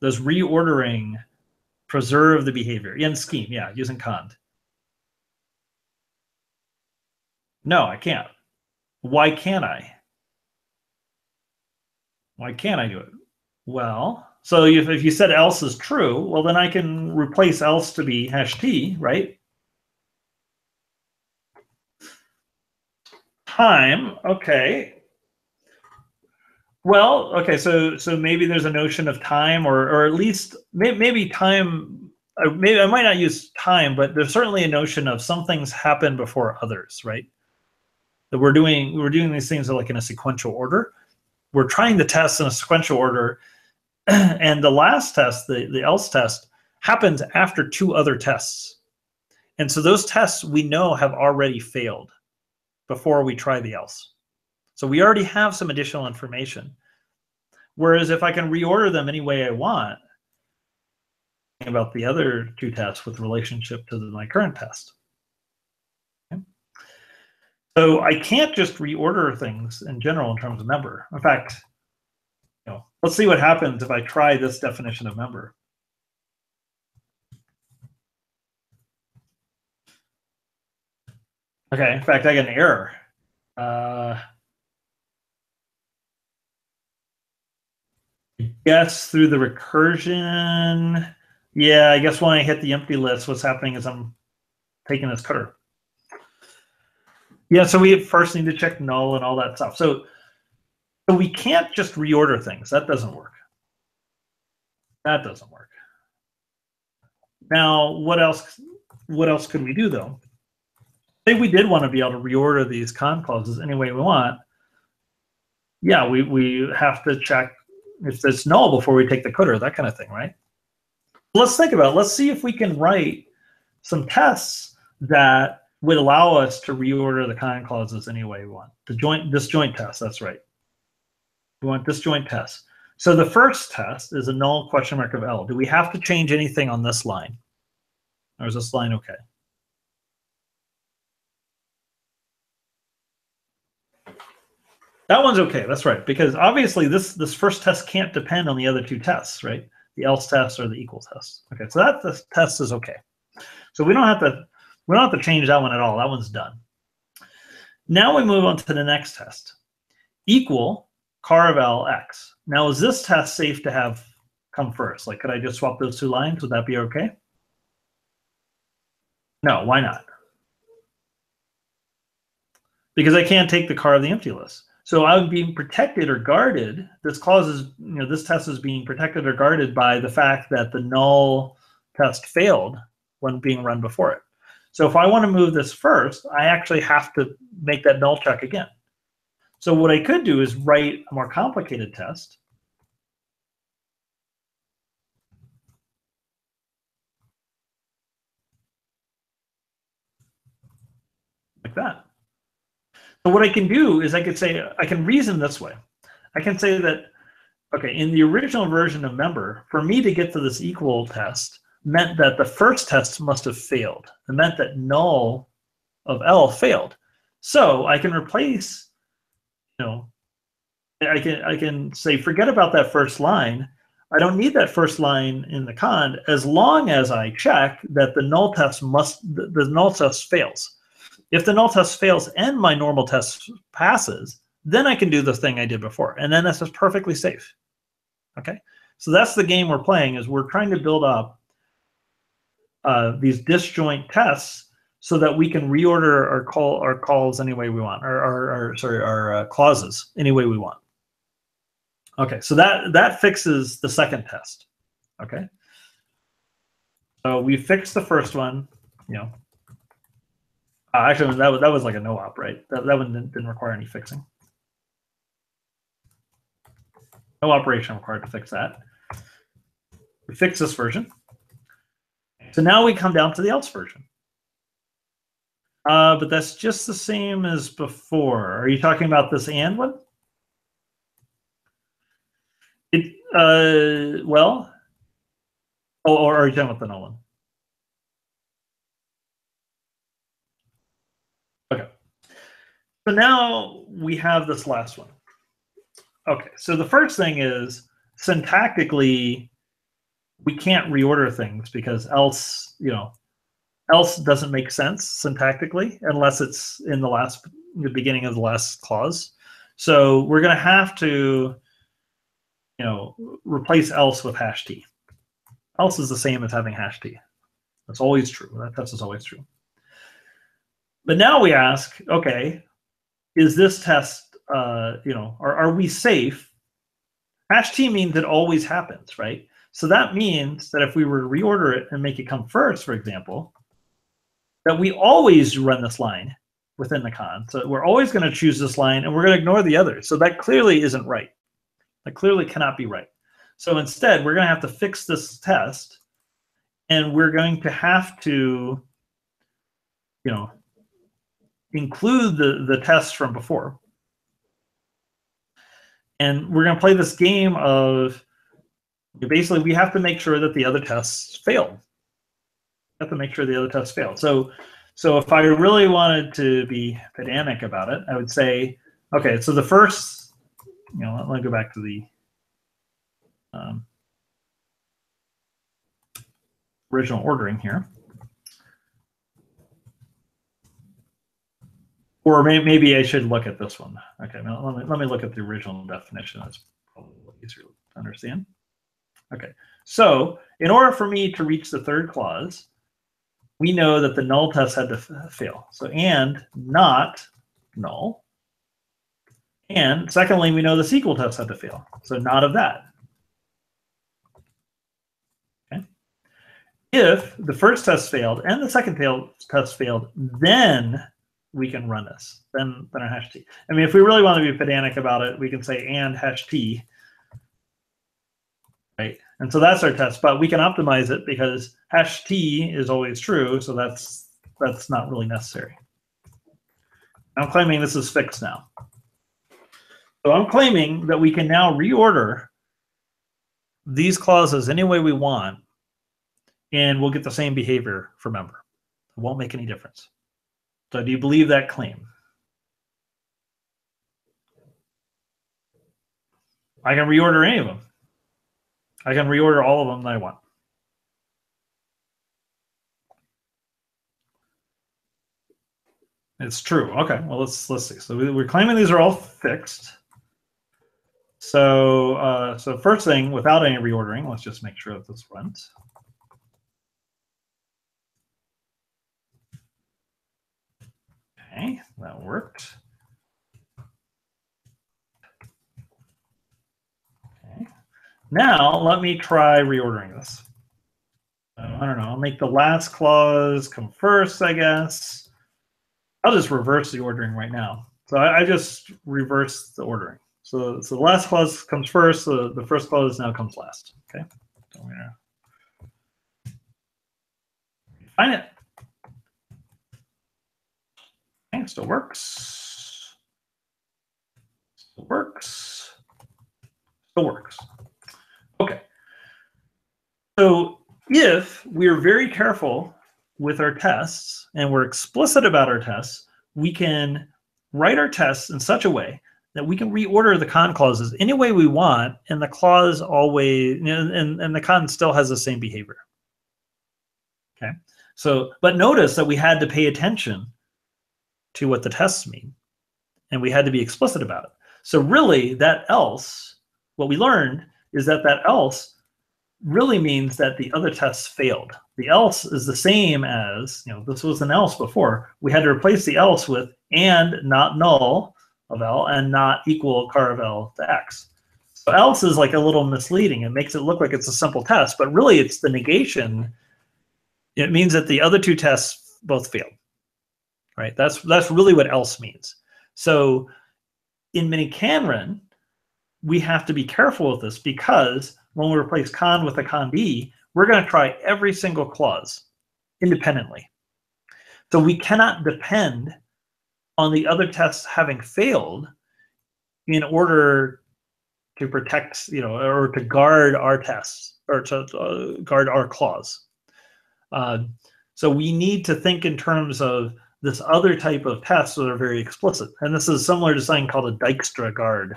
Speaker 1: Does reordering preserve the behavior in scheme? Yeah, using cond. No, I can't. Why can't I? Why can't I do it? Well, so if, if you said else is true, well, then I can replace else to be hash t, right? Time, okay. Well, okay, so so maybe there's a notion of time, or or at least maybe time. Uh, maybe I might not use time, but there's certainly a notion of some things happen before others, right? That we're doing we're doing these things like in a sequential order. We're trying the tests in a sequential order, and the last test, the the else test, happens after two other tests, and so those tests we know have already failed before we try the else. So we already have some additional information. Whereas if I can reorder them any way I want, about the other two tests with relationship to the, my current test. Okay. So I can't just reorder things in general in terms of member. In fact, you know, let's see what happens if I try this definition of member. Okay, in fact, I get an error. Uh, guess through the recursion. Yeah, I guess when I hit the empty list, what's happening is I'm taking this cdr. Yeah, so we first need to check null and all that stuff. So, so we can't just reorder things. That doesn't work. That doesn't work. Now, what else? What else could we do though? Say we did want to be able to reorder these cond clauses any way we want. Yeah, we we have to check if it's null before we take the cdr, that kind of thing, right? Let's think about it. Let's see if we can write some tests that would allow us to reorder the kind clauses any way we want. The joint disjoint test, that's right. We want disjoint test. So the first test is a null question mark of L. Do we have to change anything on this line? Or is this line okay? That one's okay. That's right. Because obviously this this first test can't depend on the other two tests, right? The else test or the equal test. Okay, so that test is okay. So we don't have to we don't have to change that one at all. That one's done. Now we move on to the next test. Equal carvel x. Now is this test safe to have come first? Like could I just swap those two lines? Would that be okay? No, why not? Because I can't take the car of the empty list. So I'm being protected or guarded. This clause is, you know, this test is being protected or guarded by the fact that the null test failed when being run before it. So if I want to move this first, I actually have to make that null check again. So what I could do is write a more complicated test. Like that. So what I can do is I could say, I can reason this way. I can say that, okay, in the original version of member, for me to get to this equal test meant that the first test must have failed. It meant that null of L failed. So I can replace, you know, I can I can say forget about that first line. I don't need that first line in the cond as long as I check that the null test must the, the null test fails. If the null test fails and my normal test passes, then I can do the thing I did before. And then that's just perfectly safe. Okay. So that's the game we're playing is we're trying to build up uh, these disjoint tests so that we can reorder our call our calls any way we want, or our, sorry, our uh, clauses any way we want. Okay, so that that fixes the second test. Okay, so we fixed the first one. You know, actually, that was that was like a no op, right? That that one didn't, didn't require any fixing. No operation required to fix that. We fix this version. So now we come down to the else version. Uh, but that's just the same as before. Are you talking about this and one? It uh, well, oh, or are you talking about the null one? Okay. So now we have this last one. Okay, so the first thing is syntactically, we can't reorder things because else, you know, else doesn't make sense syntactically unless it's in the last, the beginning of the last clause. So we're going to have to, you know, replace else with hash t. Else is the same as having hash t. That's always true. That test is always true. But now we ask, okay, is this test, uh, you know, are, are we safe? Hash t means it always happens, right? So that means that if we were to reorder it and make it come first, for example, that we always run this line within the cond. So we're always going to choose this line and we're going to ignore the others. So that clearly isn't right. That clearly cannot be right. So instead, we're going to have to fix this test and we're going to have to, you know, include the, the tests from before. And we're going to play this game of basically we have to make sure that the other tests fail. We have to make sure the other tests fail. So, so if I really wanted to be pedantic about it, I would say, okay, so the first, you know, let, let me go back to the um, original ordering here. Or may, maybe I should look at this one. Okay, now let me, let me look at the original definition. That's probably easier to understand. Okay, so in order for me to reach the third clause, we know that the null test had to fail. So and not null. And secondly, we know the SQL test had to fail. So not of that. Okay. If the first test failed and the second test failed, then we can run this, then, then our hash t. I mean, if we really want to be pedantic about it, we can say and hash t, right? And so that's our test, but we can optimize it because hash t is always true, so that's that's not really necessary. I'm claiming this is fixed now. So I'm claiming that we can now reorder these clauses any way we want, and we'll get the same behavior for member. It won't make any difference. So do you believe that claim? I can reorder any of them. I can reorder all of them that I want. It's true. Okay, well let's let's see. So we're claiming these are all fixed. So uh, so first thing, without any reordering, let's just make sure that this runs. Okay, that worked. Okay. Now let me try reordering this. I don't know, I'll make the last clause come first, I guess. I'll just reverse the ordering right now. So I, I just reverse the ordering. So, so the last clause comes first, so the first clause now comes last. Okay, so I'm gonna find it. Still works. Still works. Still works. Okay. So if we're very careful with our tests and we're explicit about our tests, we can write our tests in such a way that we can reorder the cond clauses any way we want, and the clause always and, and the cond still has the same behavior. Okay. So, but notice that we had to pay attention to what the tests mean. And we had to be explicit about it. So really that else, what we learned is that that else really means that the other tests failed. The else is the same as, you know, this was an else before. We had to replace the else with and not null of L and not equal car of L to X. So else is like a little misleading. It makes it look like it's a simple test, but really it's the negation. It means that the other two tests both failed right? That's that's really what else means. So in Mini miniKanren, we have to be careful with this because when we replace cond with a conde, we're going to try every single clause independently. So we cannot depend on the other tests having failed in order to protect, you know, or to guard our tests or to uh, guard our clause. Uh, so we need to think in terms of this other type of tests that are very explicit. And this is similar to something called a Dijkstra guard.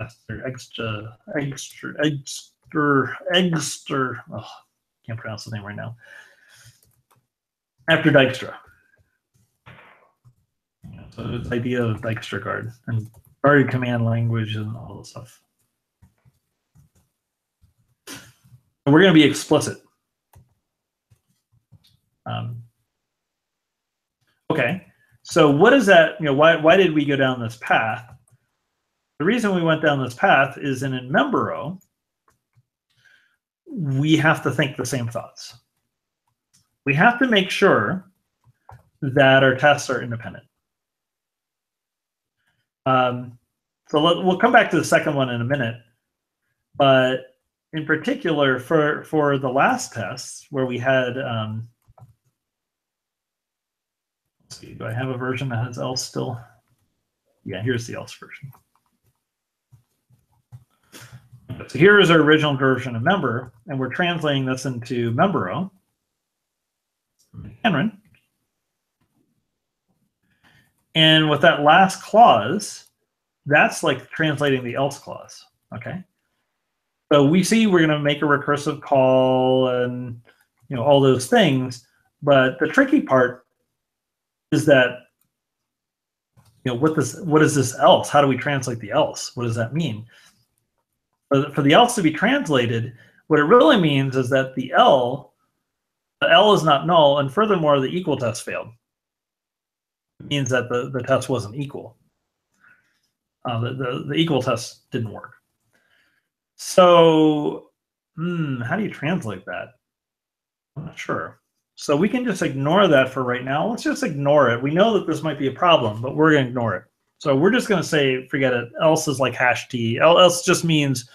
Speaker 1: Extra, extra, extra, extra, oh, can't pronounce the name right now. After Dijkstra. So the idea of Dijkstra guard and guarded command language and all this stuff. We're going to be explicit. Um, okay, so what is that? You know, why why did we go down this path? The reason we went down this path is in in Membero, we have to think the same thoughts. We have to make sure that our tests are independent. Um, so let, we'll come back to the second one in a minute, but in particular for for the last tests where we had um, see, do I have a version that has else still? Yeah, here's the else version. So here is our original version of member, and we're translating this into membero. Henry. And with that last clause, that's like translating the else clause, okay? So we see we're going to make a recursive call and you know all those things, but the tricky part is that you know what this what is this else? How do we translate the else? What does that mean? For the else to be translated, what it really means is that the L, the L is not null, and furthermore, the equal test failed. It means that the, the test wasn't equal. Uh, the, the, the equal test didn't work. So, hmm, how do you translate that? I'm not sure. So we can just ignore that for right now. Let's just ignore it. We know that this might be a problem, but we're going to ignore it. So we're just going to say, forget it. Else is like hash t. Else just means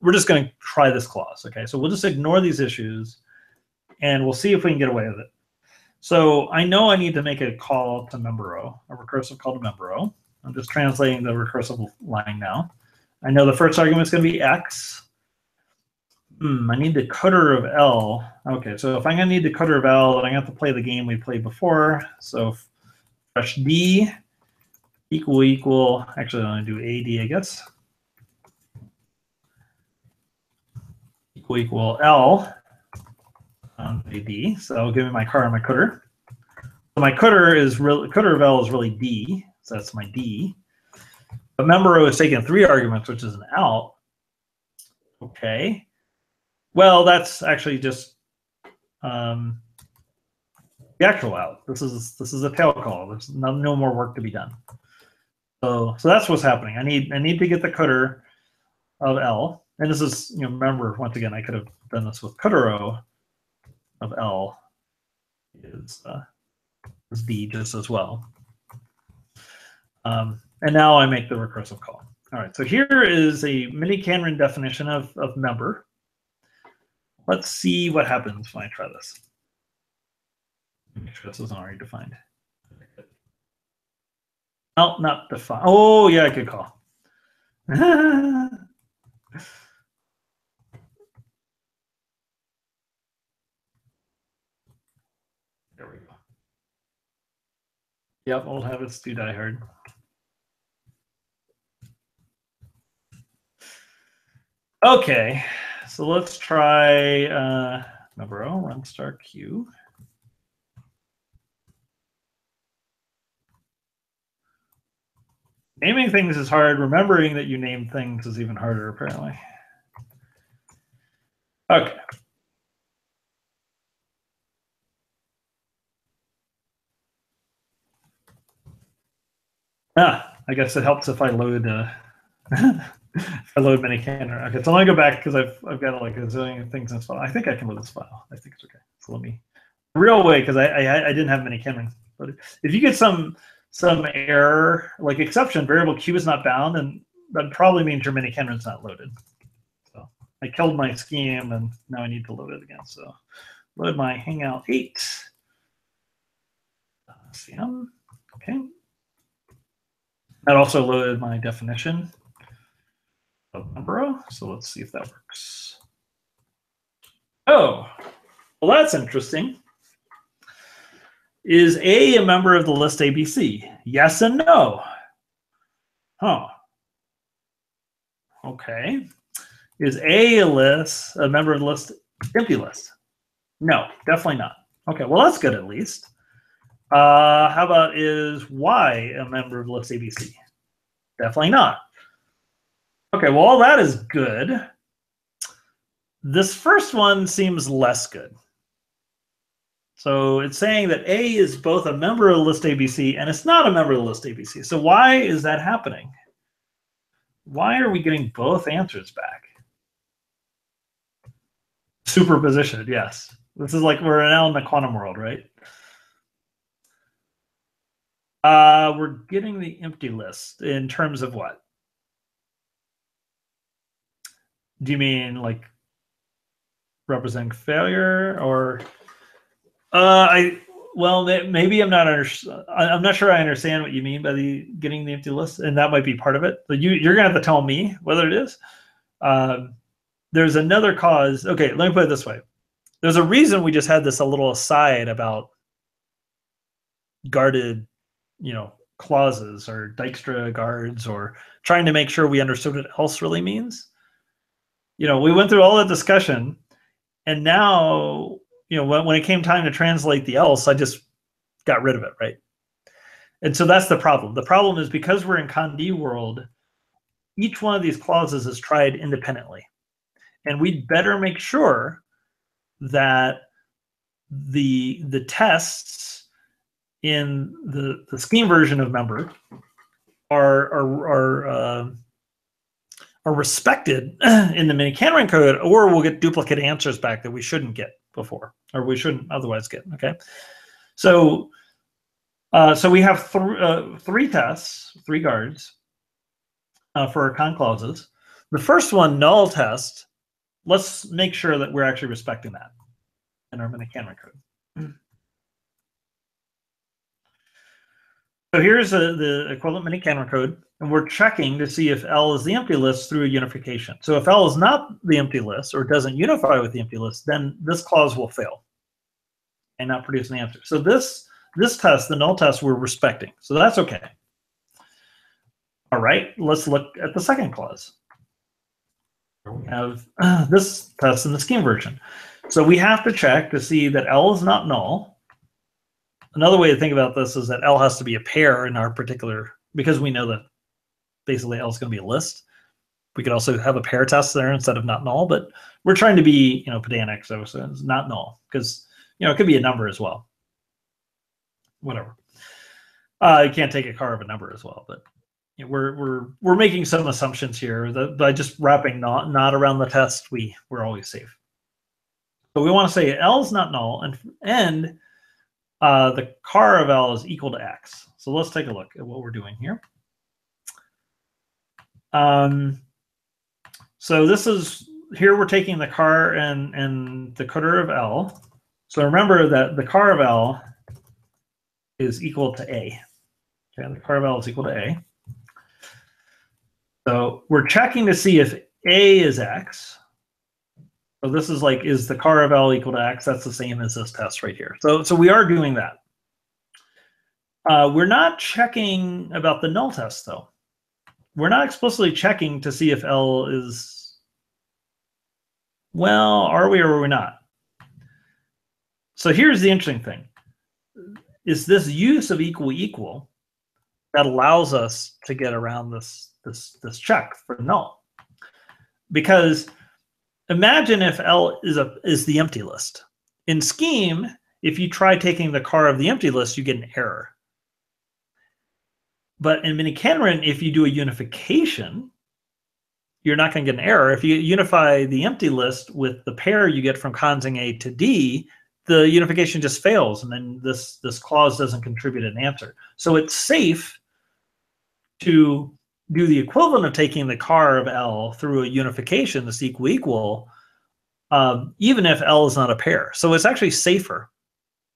Speaker 1: we're just going to try this clause. Okay, so we'll just ignore these issues and we'll see if we can get away with it. So I know I need to make a call to membero, a recursive call to membero. I'm just translating the recursive line now. I know the first argument is going to be x. Hmm, I need the cdr of L. Okay, so if I'm going to need the cdr of L, then I have to play the game we played before. So fresh D equal equal, actually I'm going to do AD, I guess. Equal equal L on AD. So I'll give me my car and my cdr. So my cdr is really, cdr of L is really D. So that's my D. But membero is taking three arguments, which is an out. Okay. Well, that's actually just um, the actual out. This is this is a tail call. There's no, no more work to be done. So so that's what's happening. I need I need to get the cdr of L. And this is, you know, remember once again, I could have done this with cdro of L is uh, is D just as well. Um, and now I make the recursive call. All right, so here is a miniKanren definition of, of member. Let's see what happens when I try this. Make sure this isn't already defined. Oh, not defined. Oh, yeah, good call. there we go. Yep, old habits do die hard. Okay, so let's try uh, number O, run star Q. Naming things is hard. Remembering that you name things is even harder, apparently. Okay. Ah, I guess it helps if I load uh, I load miniKanren. Okay, so let me go back because I've I've got like a zillion things in this file. I think I can load this file. I think it's okay. So let me real way because I, I I didn't have miniKanren. But if you get some some error, like exception, variable q is not bound, and that probably means your miniKanren is not loaded. So I killed my scheme, and now I need to load it again. So load my Hangout 8. CM, um, okay. That also loaded my definition Umbro, so let's see if that works. Oh, well, that's interesting Is A a member of the list ABC? Yes and no. Huh. Okay. Is A a list a member of the list empty list? No, definitely not. Okay, well that's good at least. Uh, how about is Y a member of list ABC? Definitely not. Okay, well all that is good. This first one seems less good. So it's saying that A is both a member of the list ABC and it's not a member of the list ABC. So why is that happening? Why are we getting both answers back? Superposition, yes. This is like we're now in the quantum world, right? Uh, we're getting the empty list in terms of what? Do you mean like representing failure or uh, I well maybe I'm not under, I'm not sure I understand what you mean by the getting the empty list, and that might be part of it. But you you're gonna have to tell me whether it is. Um, there's another cause. Okay, let me put it this way. There's a reason we just had this a little aside about guarded, you know, clauses or Dijkstra guards or trying to make sure we understood what else really means. You know, we went through all that discussion, and now you know, when, when it came time to translate the else, I just got rid of it, right? And so that's the problem. The problem is because we're in conde world, each one of these clauses is tried independently. And we'd better make sure that the the tests in the, the scheme version of member are are are, uh, are respected in the mini miniKanren code, or we'll get duplicate answers back that we shouldn't get before, or we shouldn't otherwise get. Okay, so uh, so we have th uh, three tests, three guards uh, for our cond clauses. The first one, null test. Let's make sure that we're actually respecting that in our mini miniKanren code. So here's a, the equivalent miniKanren code, and we're checking to see if L is the empty list through a unification. So if L is not the empty list or doesn't unify with the empty list, then this clause will fail and not produce an answer. So this this test, the null test, we're respecting. So that's okay. All right, let's look at the second clause. We have uh, this test in the scheme version. So we have to check to see that L is not null Another way to think about this is that L has to be a pair in our particular, because we know that basically L is going to be a list. We could also have a pair test there instead of not null, but we're trying to be, you know, pedantic, so, it's not null because, you know, it could be a number as well. Whatever. Uh, you can't take a car of a number as well, but you know, we're we're we're making some assumptions here that by just wrapping not not around the test, we we're always safe. But we want to say L is not null and and uh, the car of L is equal to X. So let's take a look at what we're doing here. Um, so this is, here we're taking the car and, and the cdr of L. So remember that the car of L is equal to A. Okay, the car of L is equal to A. So we're checking to see if A is X. So this is like, is the car of L equal to X? That's the same as this test right here. So, so we are doing that. Uh, we're not checking about the null test though. We're not explicitly checking to see if L is, well, are we or are we not? So here's the interesting thing. Is this use of equal equal that allows us to get around this, this, this check for null. Because Imagine if L is a is the empty list. In Scheme, if you try taking the car of the empty list, you get an error. But in miniKanren, if you do a unification, you're not going to get an error. If you unify the empty list with the pair you get from consing A to D, the unification just fails, and then this this clause doesn't contribute an answer. So it's safe to do the equivalent of taking the car of L through a unification, this equal equal, um, even if L is not a pair. So it's actually safer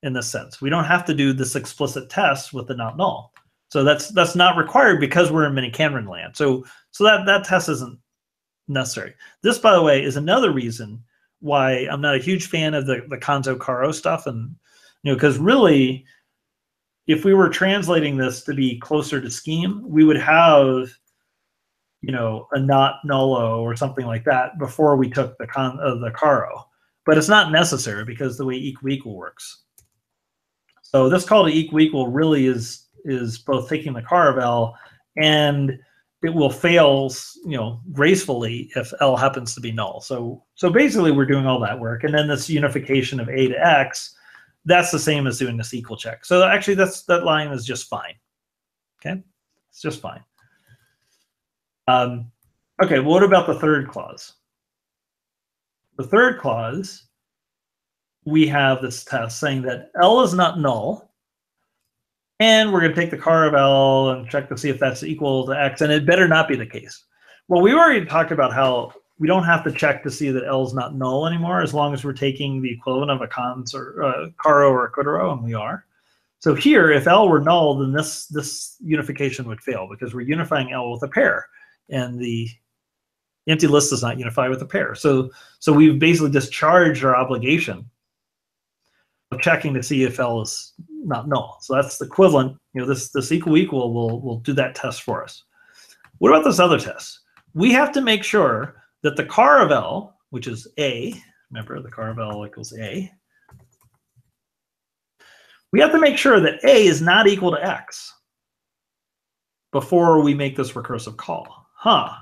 Speaker 1: in this sense. We don't have to do this explicit test with the not null. So that's that's not required because we're in miniKanren land. So so that that test isn't necessary. This, by the way, is another reason why I'm not a huge fan of the the conso caro stuff, and you know because really if we were translating this to be closer to scheme, we would have, you know, a not nullo or something like that before we took the con of uh, the caro. But it's not necessary because the way equal equal works. So this call to equal equal really is is both taking the car of L and it will fail, you know, gracefully if L happens to be null. So so basically we're doing all that work. And then this unification of A to X that's the same as doing this equal check. So actually that's that line is just fine. Okay, it's just fine. Um, okay, what about the third clause? The third clause, we have this test saying that L is not null, and we're going to take the car of L and check to see if that's equal to X, and it better not be the case. Well, we already talked about how we don't have to check to see that L is not null anymore as long as we're taking the equivalent of a cons or uh, caro or a cdro, and we are. So here, if L were null, then this this unification would fail because we're unifying L with a pair, and the empty list does not unify with a pair. So so we've basically discharged our obligation of checking to see if L is not null. So that's the equivalent. You know, this this equal equal will will do that test for us. What about this other test? We have to make sure that the car of L, which is A, remember the car of L equals A, we have to make sure that A is not equal to X before we make this recursive call. Huh.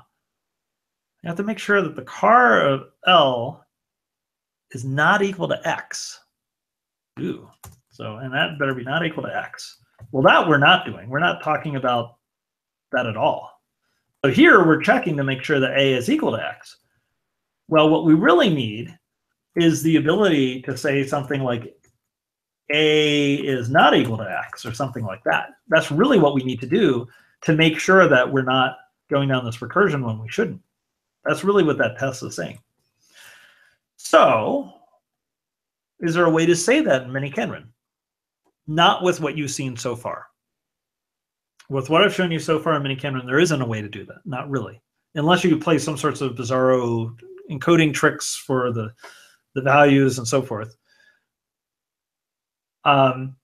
Speaker 1: You have to make sure that the car of L is not equal to X. Ooh. So, and that better be not equal to X. Well, that we're not doing. We're not talking about that at all. So here we're checking to make sure that A is equal to X. Well, what we really need is the ability to say something like A is not equal to X or something like that. That's really what we need to do to make sure that we're not going down this recursion when we shouldn't. That's really what that test is saying. So is there a way to say that in miniKanren? Not with what you've seen so far with what I've shown you so far in miniKanren, there isn't a way to do that. Not really, unless you play some sorts of bizarro encoding tricks for the the values and so forth. Um,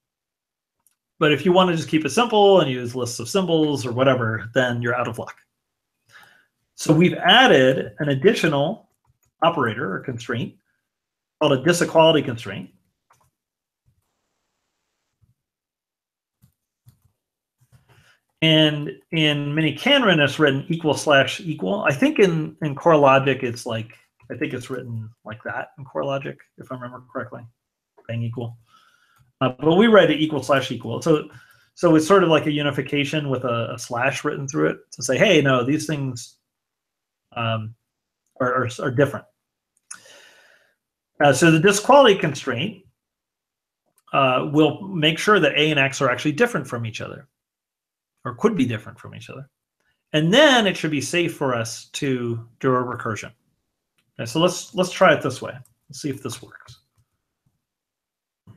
Speaker 1: but if you want to just keep it simple and use lists of symbols or whatever, then you're out of luck. So we've added an additional operator or constraint called a disequality constraint. And in miniKanren, it's written equal slash equal. I think in, in core.logic, it's like, I think it's written like that in core.logic, if I remember correctly, bang equal. Uh, but we write it equal slash equal. So, so it's sort of like a unification with a, a slash written through it to say, hey, no, these things um, are, are, are different. Uh, so the disequality constraint uh, will make sure that A and X are actually different from each other or could be different from each other. And then it should be safe for us to do a recursion. Okay, so let's let's try it this way. Let's see if this works.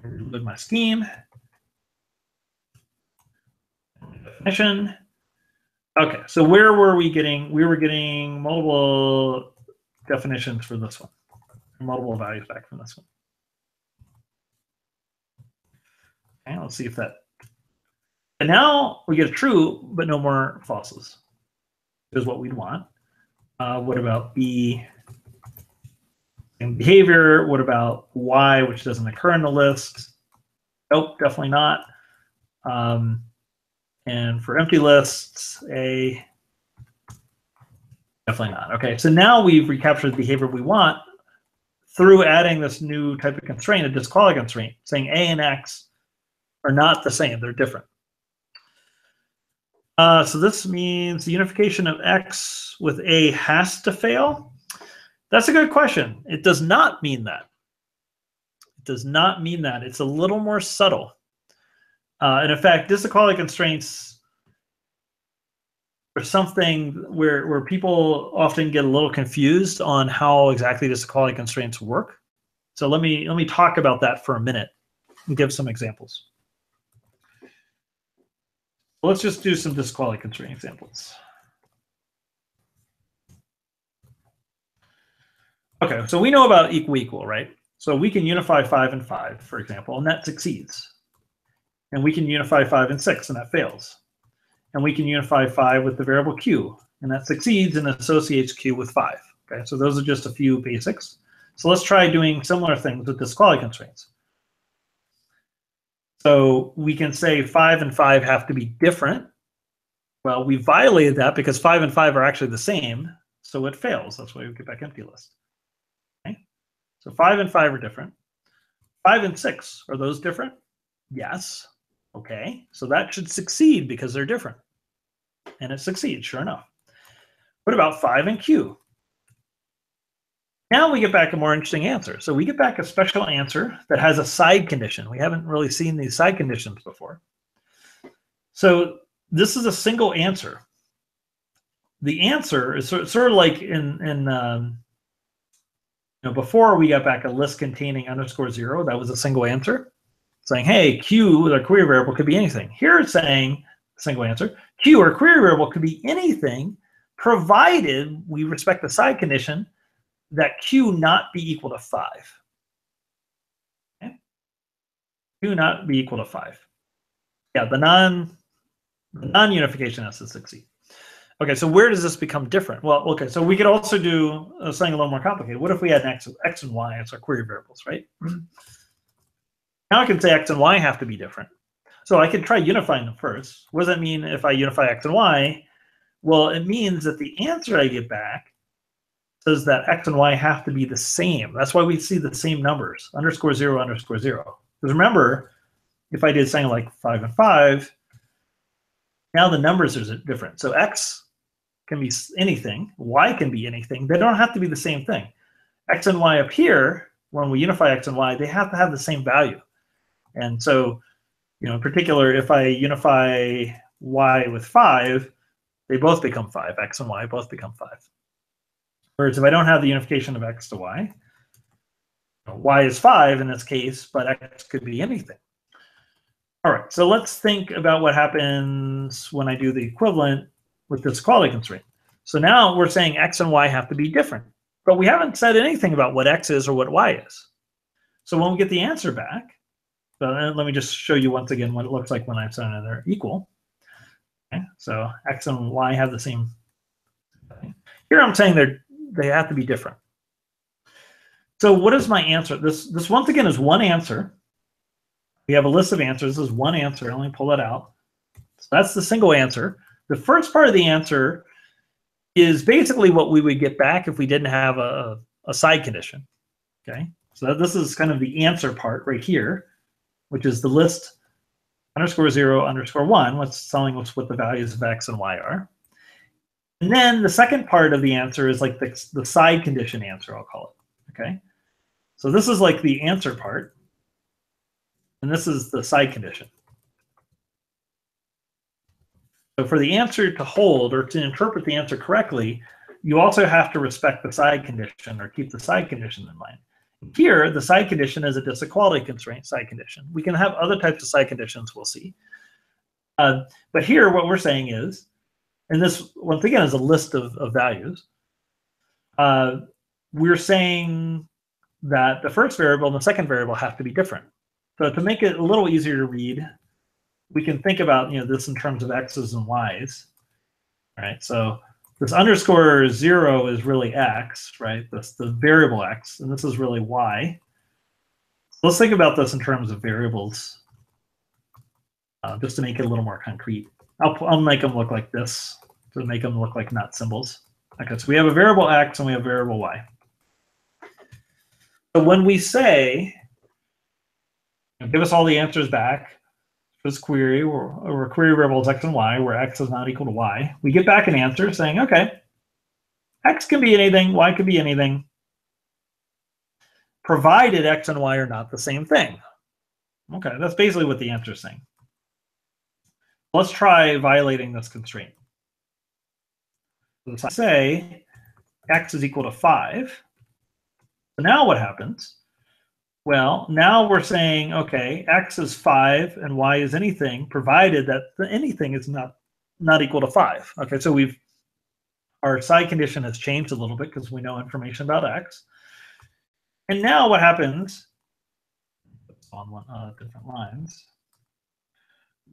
Speaker 1: With my scheme. Definition. Okay, so where were we getting? We were getting multiple definitions for this one, multiple values back from this one. Okay, let's see if that and now we get a true, but no more falses is what we'd want. Uh, what about B in behavior? What about Y, which doesn't occur in the list? Nope, definitely not. Um, and for empty lists, A, definitely not. Okay, so now we've recaptured the behavior we want through adding this new type of constraint, a disequality constraint, saying A and X are not the same, they're different. Uh, so this means the unification of x with a has to fail. That's a good question. It does not mean that. It does not mean that. It's a little more subtle. Uh, and in fact, disequality constraints are something where, where people often get a little confused on how exactly disequality constraints work. So let me let me talk about that for a minute and give some examples. Let's just do some disequality constraint examples. Okay, so we know about equal equal, right? So we can unify 5 and 5, for example, and that succeeds. And we can unify 5 and 6, and that fails. And we can unify 5 with the variable q, and that succeeds and associates q with 5. Okay, so those are just a few basics. So let's try doing similar things with disequality constraints. So we can say 5 and 5 have to be different. Well, we violated that because 5 and 5 are actually the same, so it fails. That's why we get back empty list. Okay? So 5 and 5 are different. 5 and 6, are those different? Yes. Okay, so that should succeed because they're different. And it succeeds, sure enough. What about 5 and q? Now we get back a more interesting answer. So we get back a special answer that has a side condition. We haven't really seen these side conditions before. So this is a single answer. The answer is sort, of like in, in um, you know, before we got back a list containing underscore zero, that was a single answer saying, hey, Q, the query variable could be anything. Here it's saying, single answer, Q or query variable could be anything provided we respect the side condition that q not be equal to 5. Okay? q not be equal to 5. Yeah, the non the non-unification has to succeed. Okay, so where does this become different? Well, okay, so we could also do uh, something a little more complicated. What if we had x, x and y as our query variables, right? Now I can say x and y have to be different. So I could try unifying them first. What does that mean if I unify x and y? Well, it means that the answer I get back says that x and y have to be the same. That's why we see the same numbers, underscore zero, underscore zero. Because remember, if I did something like five and five, now the numbers are different. So x can be anything, y can be anything. They don't have to be the same thing. x and y up here, when we unify x and y, they have to have the same value. And so, you know, in particular, if I unify y with five, they both become five. x and y both become five. Whereas if I don't have the unification of x to y, y is 5 in this case, but x could be anything. All right, so let's think about what happens when I do the equivalent with this quality constraint. So now we're saying x and y have to be different, but we haven't said anything about what x is or what y is. So when we get the answer back, uh, let me just show you once again what it looks like when I'm saying they're equal. Okay, so x and y have the same. Here I'm saying they're they have to be different. So what is my answer? This, this once again is one answer. We have a list of answers. This is one answer. Let me pull that out. So that's the single answer. The first part of the answer is basically what we would get back if we didn't have a, a side condition. Okay, so this is kind of the answer part right here, which is the list underscore zero underscore one, what's telling us what the values of x and y are. And then the second part of the answer is like the, the side condition answer, I'll call it. Okay. So this is like the answer part. And this is the side condition. So for the answer to hold or to interpret the answer correctly, you also have to respect the side condition or keep the side condition in mind. Here, the side condition is a disequality constraint side condition. We can have other types of side conditions we'll see. Uh, but here, what we're saying is and this once again is a list of, of values. Uh, we're saying that the first variable and the second variable have to be different. So to make it a little easier to read, we can think about you know this in terms of x's and y's. Right. So this underscore zero is really x, right? The variable x, and this is really y. So let's think about this in terms of variables, uh, just to make it a little more concrete. I'll, I'll make them look like this to make them look like not symbols. Okay, so we have a variable x and we have variable y. So when we say, give us all the answers back this query, or, or query variables x and y, where x is not equal to y, we get back an answer saying, okay, x can be anything, y can be anything, provided x and y are not the same thing. Okay, that's basically what the answer is saying. Let's try violating this constraint. Let's say x is equal to 5. So now what happens? Well, now we're saying, okay, x is 5 and y is anything, provided that anything is not, not equal to 5. Okay, so we've our side condition has changed a little bit because we know information about x. And now what happens on one, uh, different lines?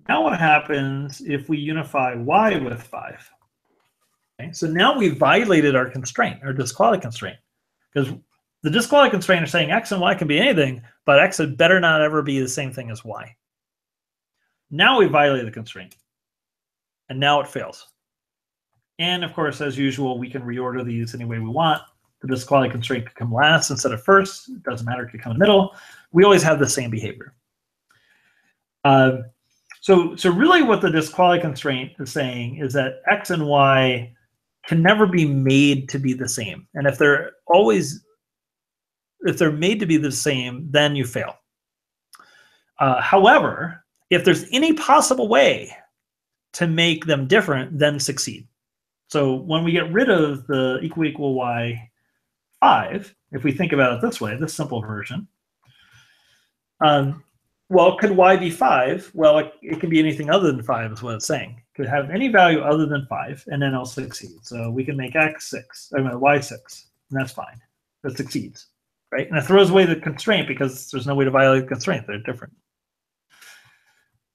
Speaker 1: Now what happens if we unify y with 5? Okay, so now we've violated our constraint, our disequality constraint, because the disequality constraint is saying x and y can be anything, but x had better not ever be the same thing as y. Now we violate the constraint, and now it fails. And of course, as usual, we can reorder these any way we want. The disequality constraint could come last instead of first. It doesn't matter, it could come in the middle. We always have the same behavior. Uh, so, so really what the disequality constraint is saying is that x and y can never be made to be the same. And if they're always, if they're made to be the same, then you fail. Uh, however, if there's any possible way to make them different, then succeed. So when we get rid of the equal equal y 5, if we think about it this way, this simple version, um, well, could y be 5? Well, it, it, can be anything other than 5 is what it's saying. It could have any value other than 5, and then it'll succeed. So we can make x 6, I mean, y 6, and that's fine. That succeeds, right? And it throws away the constraint because there's no way to violate the constraint. They're different.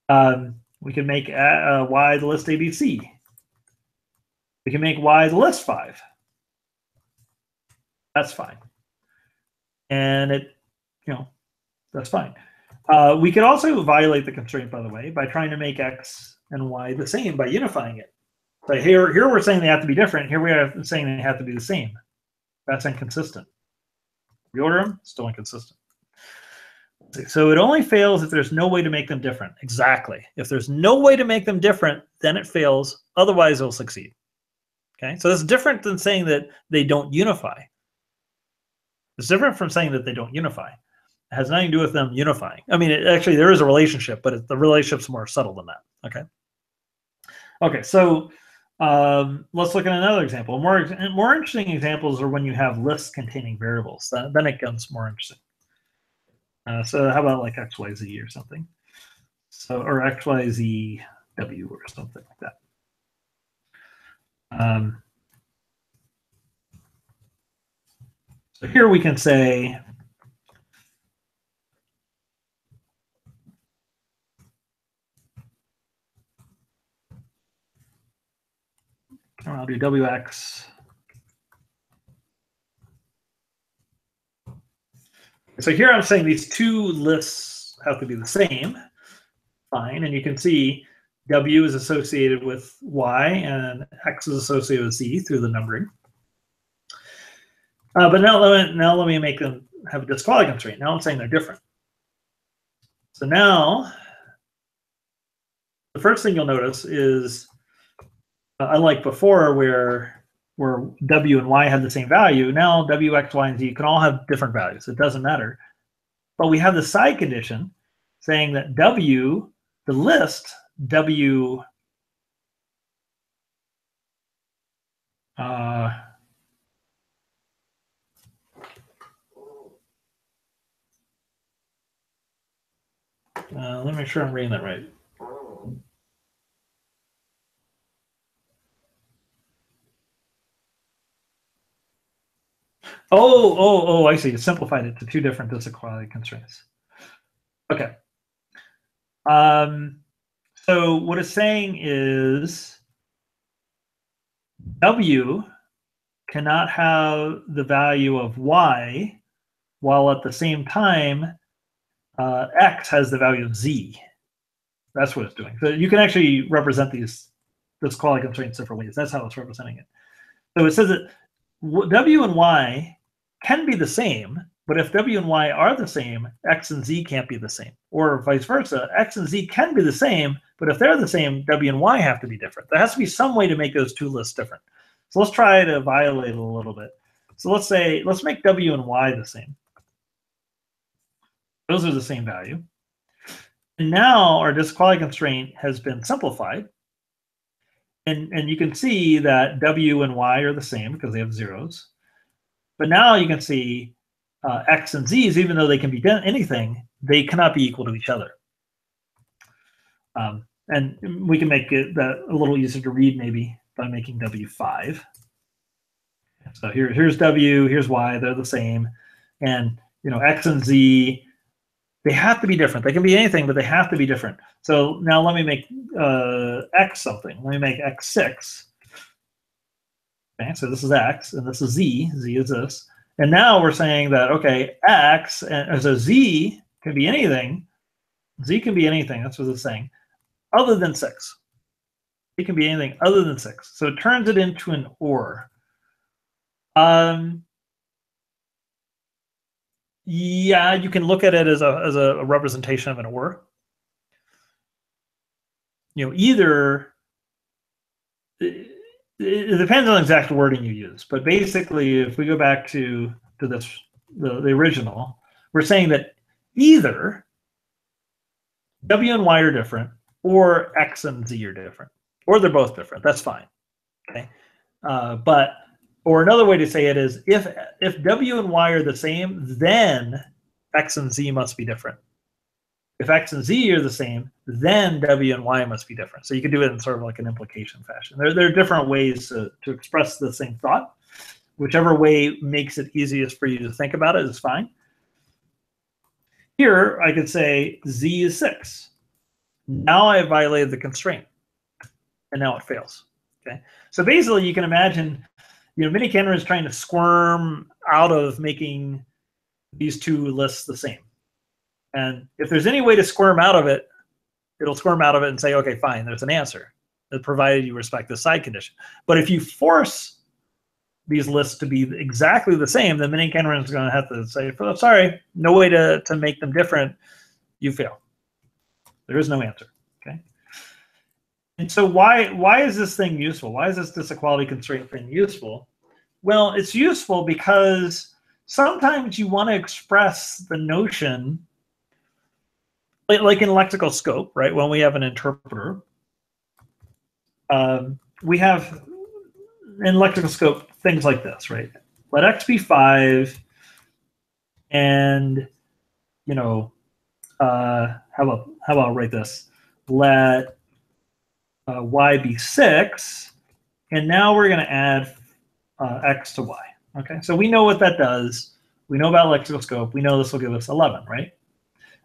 Speaker 1: Um, we can make uh, y the list ABC. We can make y the list 5. That's fine. And it, you know, that's fine. Uh, we could also violate the constraint, by the way, by trying to make x and y the same by unifying it. So here, here we're saying they have to be different. Here we are saying they have to be the same. That's inconsistent. Reorder them, still inconsistent. So it only fails if there's no way to make them different. Exactly. If there's no way to make them different, then it fails. Otherwise, it'll succeed. Okay, so that's different than saying that they don't unify. It's different from saying that they don't unify. It has nothing to do with them unifying. I mean, it, actually, there is a relationship, but it, the relationship's more subtle than that. Okay. Okay, so um, let's look at another example. More more interesting examples are when you have lists containing variables. That, then it becomes more interesting. Uh, so how about like x, y, z or something? So or x, y, z, w or something like that. Um, so here we can say I'll do wx. So here I'm saying these two lists have to be the same. Fine, and you can see W is associated with Y and X is associated with Z through the numbering. Uh, but now let, me, now let me make them have a disequality constraint. Now I'm saying they're different. So now, the first thing you'll notice is, unlike before where where W and Y had the same value, now W, X, Y, and Z can all have different values. It doesn't matter. But we have the side condition saying that W, the list, W uh, uh, let me make sure I'm reading that right. Oh, oh, oh, I see. You simplified it to two different disequality constraints. Okay. Um, so what it's saying is W cannot have the value of Y while at the same time uh, X has the value of Z. That's what it's doing. So you can actually represent these disequality constraints different ways. That's how it's representing it. So it says that W and Y can be the same, but if W and Y are the same, X and Z can't be the same. Or vice versa, X and Z can be the same, but if they're the same, W and Y have to be different. There has to be some way to make those two lists different. So let's try to violate it a little bit. So let's say, let's make W and Y the same. Those are the same value. And now our disequality constraint has been simplified. And, and you can see that W and Y are the same because they have zeros. But now you can see uh, X and Z's, even though they can be anything, they cannot be equal to each other. Um, and we can make it that a little easier to read maybe by making W5. So here, here's W, here's Y, they're the same. And you know, X and Z They have to be different. They can be anything, but they have to be different. So now let me make uh, x something. Let me make x six. Okay, so this is x, and this is z. Z is this. And now we're saying that okay, x and so z can be anything. Z can be anything. That's what it's saying, other than six. It can be anything other than six. So it turns it into an or. Um, yeah, you can look at it as a as a representation of an or. You know, either it, depends on the exact wording you use, but basically, if we go back to to this the, the original, we're saying that either W and Y are different, or X and Z are different, or they're both different. That's fine. Okay, uh, but or another way to say it is if if w and y are the same, then x and z must be different. If x and z are the same, then w and y must be different. So you could do it in sort of like an implication fashion. There, there are different ways to, to express the same thought. Whichever way makes it easiest for you to think about it is fine. Here, I could say z is 6. Now I violated the constraint, and now it fails. Okay, So basically, you can imagine you know, miniKanren is trying to squirm out of making these two lists the same. And if there's any way to squirm out of it, it'll squirm out of it and say, okay, fine, there's an answer, provided you respect the side condition. But if you force these lists to be exactly the same, then miniKanren is going to have to say, oh, sorry, no way to, to make them different. You fail. There is no answer. Okay. And so why why is this thing useful? Why is this disequality constraint thing useful? Well, it's useful because sometimes you want to express the notion like in lexical scope, right? When we have an interpreter, um, we have in lexical scope things like this, right? Let x be five, and you know, uh, how about how about write this? Let uh, y be 6, and now we're going to add uh, x to y. Okay, so we know what that does. We know about lexical scope. We know this will give us 11, right?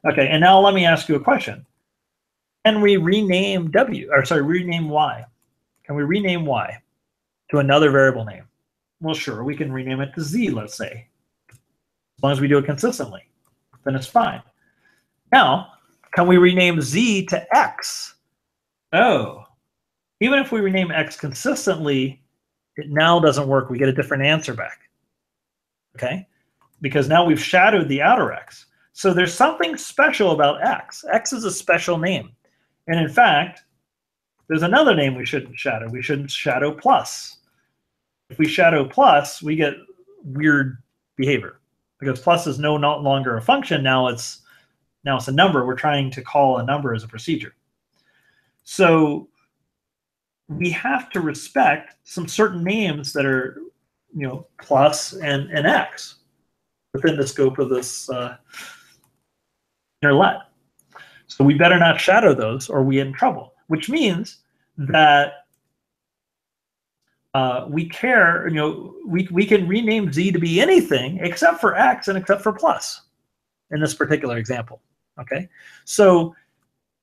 Speaker 1: Okay, and now let me ask you a question. Can we rename w, or sorry, rename y? Can we rename y to another variable name? Well, sure, we can rename it to z, let's say. As long as we do it consistently, then it's fine. Now, can we rename z to x? Oh, even if we rename x consistently, it now doesn't work. We get a different answer back. Okay? Because now we've shadowed the outer x. So there's something special about x. x is a special name. And in fact, there's another name we shouldn't shadow. We shouldn't shadow plus. If we shadow plus, we get weird behavior because plus is no not longer a function. Now it's now it's a number. We're trying to call a number as a procedure. So we have to respect some certain names that are, you know, plus and, and x within the scope of this uh, inner let. So we better not shadow those or we in trouble, which means that uh, we care, you know, we, we can rename z to be anything except for x and except for plus in this particular example, okay? So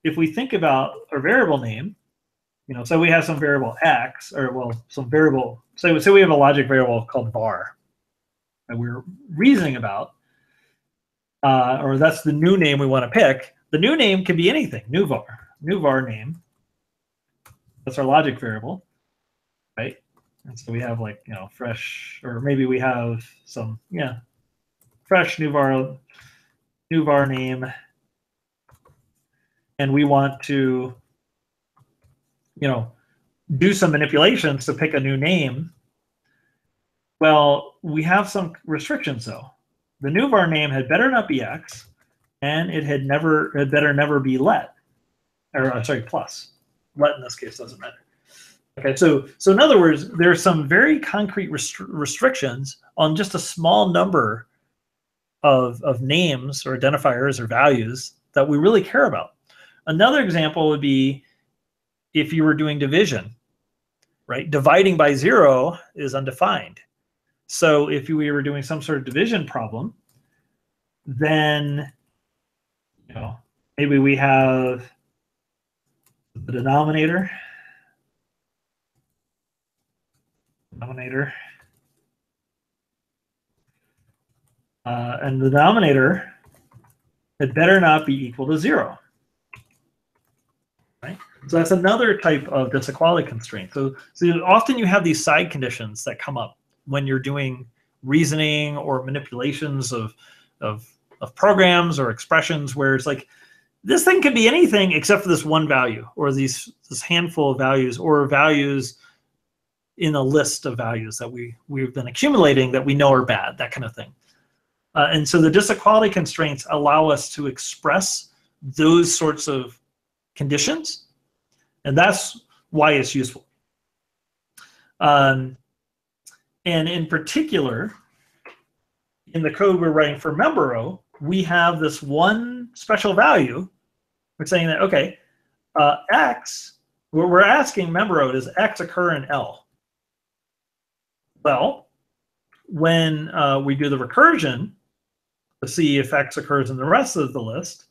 Speaker 1: if we think about a variable name, you know, so we have some variable x, or well, some variable. So, so we have a logic variable called var that we're reasoning about, uh, or that's the new name we want to pick. The new name can be anything. New var, new var name. That's our logic variable, right? And so we have like you know fresh, or maybe we have some yeah, fresh new var, new var name, and we want to you know, do some manipulations to pick a new name. Well, we have some restrictions though. The new var name had better not be X, and it had never had better never be let, or uh, sorry, plus. Let in this case doesn't matter. Okay, so so in other words, there are some very concrete rest restrictions on just a small number of of names or identifiers or values that we really care about. Another example would be if you were doing division, right? Dividing by zero is undefined. So if we were doing some sort of division problem, then you know, maybe we have the denominator, denominator, uh, and the denominator, it better not be equal to zero. Right? So that's another type of disequality constraint. So, so often you have these side conditions that come up when you're doing reasoning or manipulations of, of, of programs or expressions where it's like, this thing could be anything except for this one value or these this handful of values or values in a list of values that we we've been accumulating that we know are bad, that kind of thing. Uh, and so the disequality constraints allow us to express those sorts of conditions, and that's why it's useful. Um, and in particular, in the code we're writing for member we have this one special value. We're saying that, okay, uh, X, we're asking member does X occur in L? Well, when uh, we do the recursion to see if X occurs in the rest of the list,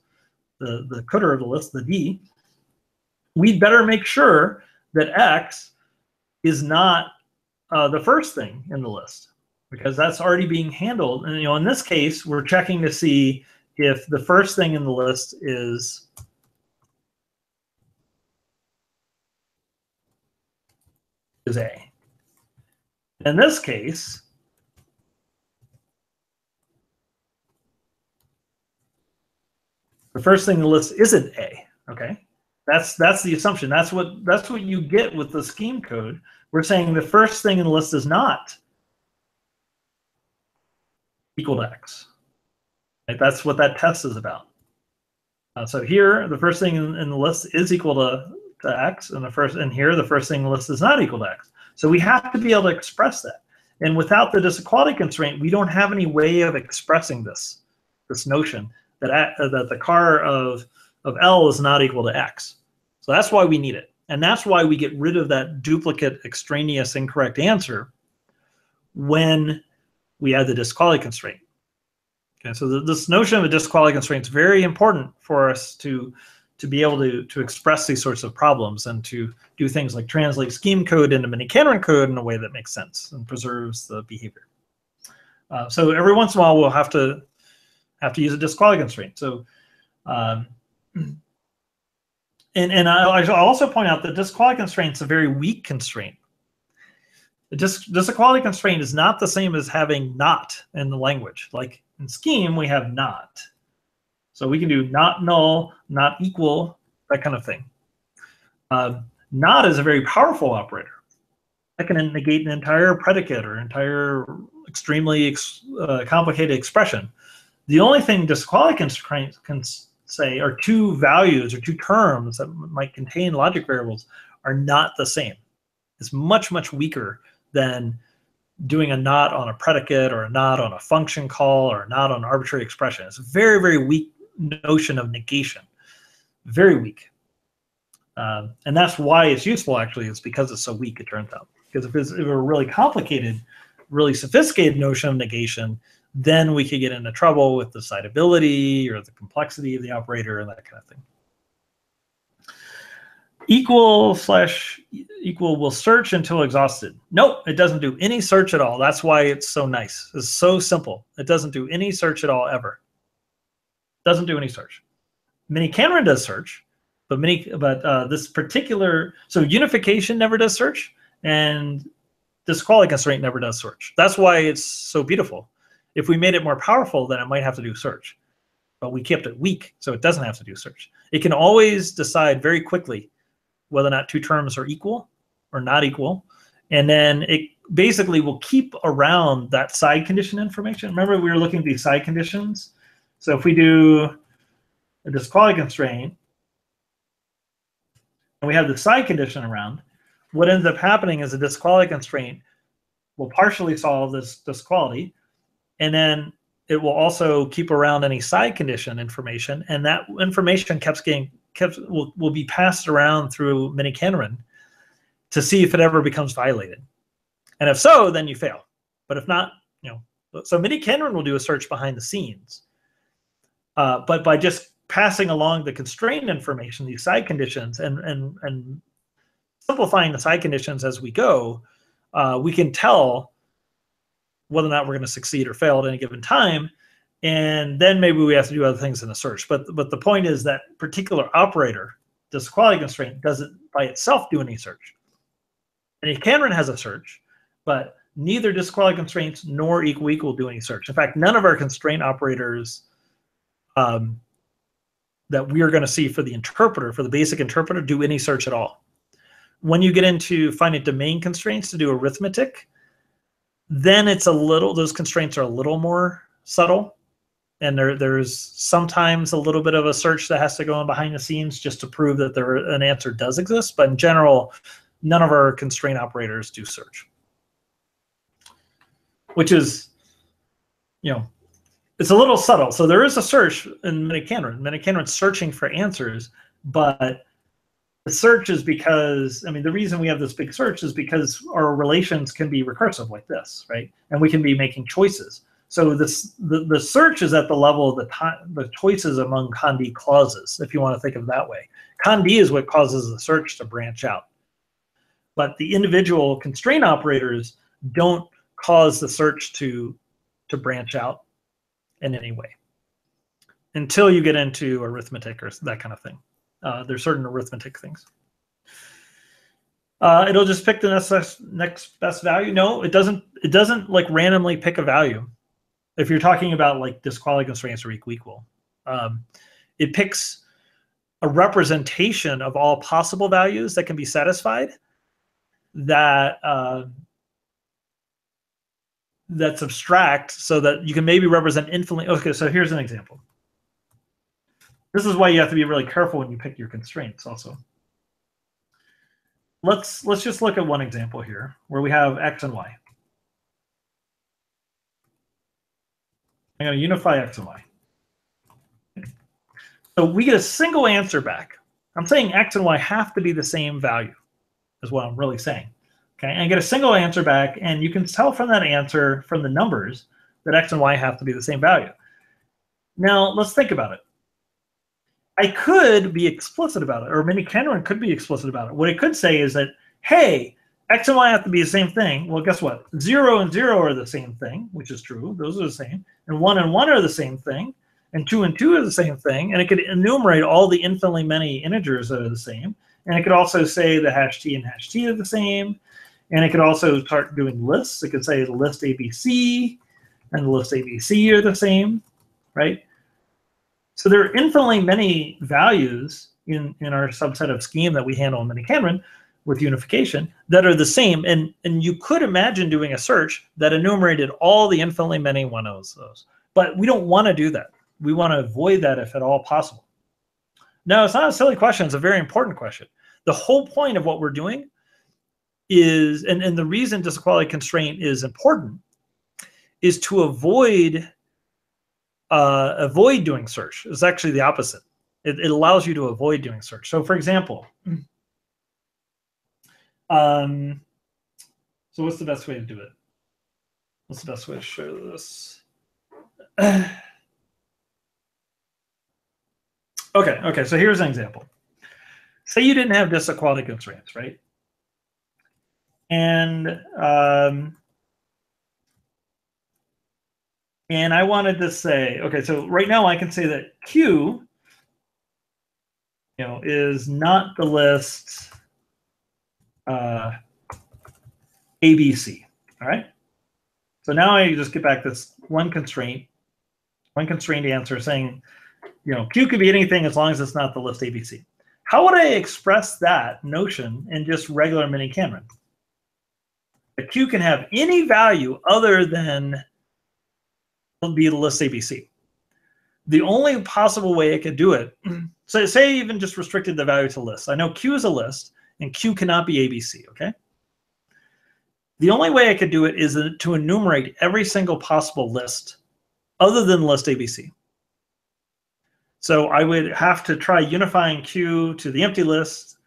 Speaker 1: the, the cdr of the list, the D, we'd better make sure that X is not uh, the first thing in the list because that's already being handled. And you know, in this case, we're checking to see if the first thing in the list is is A. In this case, the first thing in the list isn't A. Okay, that's that's the assumption. That's what that's what you get with the scheme code. We're saying the first thing in the list is not equal to X. Right? That's what that test is about. Uh, so here, the first thing in, in, the list is equal to, to X, and the first and here, the first thing in the list is not equal to X. So we have to be able to express that. And without the disequality constraint, we don't have any way of expressing this, this notion that, uh, that the car of, of L is not equal to X. So that's why we need it. And that's why we get rid of that duplicate extraneous incorrect answer when we add the disequality constraint. Okay, so the, this notion of a disequality constraint is very important for us to to be able to, to express these sorts of problems and to do things like translate scheme code into miniKanren code in a way that makes sense and preserves the behavior. Uh, so every once in a while, we'll have to have to use a disequality constraint. So, um, and and I, also point out that disequality constraint is a very weak constraint. Dis disequality constraint is not the same as having not in the language. Like in scheme, we have not. So we can do not null, not equal, that kind of thing. Uh, not is a very powerful operator. That can negate an entire predicate or entire extremely ex uh, complicated expression. The only thing disequality constraints can say are two values or two terms that might contain logic variables are not the same. It's much, much weaker than doing a not on a predicate or a not on a function call or a not on an arbitrary expression. It's a very, very weak notion of negation. Very weak. Um, and that's why it's useful, actually, is because it's so weak, it turns out. Because if it's if it were a really complicated, really sophisticated notion of negation, then we could get into trouble with the decidability or the complexity of the operator and that kind of thing. Equal slash equal will search until exhausted. Nope, it doesn't do any search at all. That's why it's so nice. It's so simple. It doesn't do any search at all ever. Doesn't do any search. miniKanren does search, but many but uh, this particular so unification never does search and this quality constraint never does search. That's why it's so beautiful. If we made it more powerful, then it might have to do search. But we kept it weak, so it doesn't have to do search. It can always decide very quickly whether or not two terms are equal or not equal. And then it basically will keep around that side condition information. Remember we were looking at these side conditions? So if we do a disequality constraint, and we have the side condition around, what ends up happening is a disquality constraint will partially solve this disequality, and then it will also keep around any side condition information, and that information keeps getting kept will, will be passed around through miniKanren to see if it ever becomes violated. And if so, then you fail. But if not, you know, so miniKanren will do a search behind the scenes. Uh, but by just passing along the constrained information, these side conditions, and and and simplifying the side conditions as we go, uh, we can tell whether or not we're going to succeed or fail at any given time. And then maybe we have to do other things in the search. But but the point is that particular operator, this quality constraint, doesn't by itself do any search. And Canron has a search, but neither disequality constraints nor equal equal do any search. In fact, none of our constraint operators um, that we are going to see for the interpreter, for the basic interpreter, do any search at all. When you get into finite domain constraints to do arithmetic, then it's a little, those constraints are a little more subtle. And there, there's sometimes a little bit of a search that has to go on behind the scenes just to prove that there an answer does exist. But in general, none of our constraint operators do search, which is, you know, it's a little subtle. So there is a search in miniKanren. miniKanren's searching for answers, but the search is because, I mean, the reason we have this big search is because our relations can be recursive like this, right? And we can be making choices. So this the, the search is at the level of the time the choices among Conde clauses, if you want to think of it that way. Conde is what causes the search to branch out. But the individual constraint operators don't cause the search to to branch out in any way until you get into arithmetic or that kind of thing. Uh, there's certain arithmetic things. Uh, it'll just pick the next, next best value. No, it doesn't. It doesn't like randomly pick a value. If you're talking about like disequality constraints or equal equal, um, it picks a representation of all possible values that can be satisfied. That uh, that's abstract so that you can maybe represent infinitely. Okay, so here's an example. This is why you have to be really careful when you pick your constraints also. Let's, let's just look at one example here where we have x and y. I'm going to unify x and y. So we get a single answer back. I'm saying x and y have to be the same value is what I'm really saying. Okay, and get a single answer back, and you can tell from that answer, from the numbers, that x and y have to be the same value. Now, let's think about it. I could be explicit about it, or miniKanren could be explicit about it. What it could say is that, hey, x and y have to be the same thing. Well, guess what? Zero and zero are the same thing, which is true. Those are the same. And one and one are the same thing. And two and two are the same thing. And it could enumerate all the infinitely many integers that are the same. And it could also say the hash t and hash t are the same. And it could also start doing lists. It could say the list ABC and the list ABC are the same, right? So there are infinitely many values in, in our subset of scheme that we handle in miniKanren with unification that are the same. And, and you could imagine doing a search that enumerated all the infinitely many one of those. But we don't want to do that. We want to avoid that if at all possible. No, it's not a silly question. It's a very important question. The whole point of what we're doing is, and, and the reason disequality constraint is important, is to avoid uh, avoid doing search. It's actually the opposite. It, it allows you to avoid doing search. So for example, um, so what's the best way to do it? What's the best way to show this? okay, okay, so here's an example. Say you didn't have disequality constraints, right? and um, and I wanted to say, okay, so right now I can say that Q, you know, is not the list uh, ABC. All right. So now I just get back this one constraint, one constrained answer saying, you know, Q could be anything as long as it's not the list ABC. How would I express that notion in just regular miniKanren? a Q can have any value other than be the list ABC. The only possible way it could do it, so say even just restricted the value to list. I know Q is a list and Q cannot be ABC, okay? The only way I could do it is to enumerate every single possible list other than list ABC. So I would have to try unifying Q to the empty list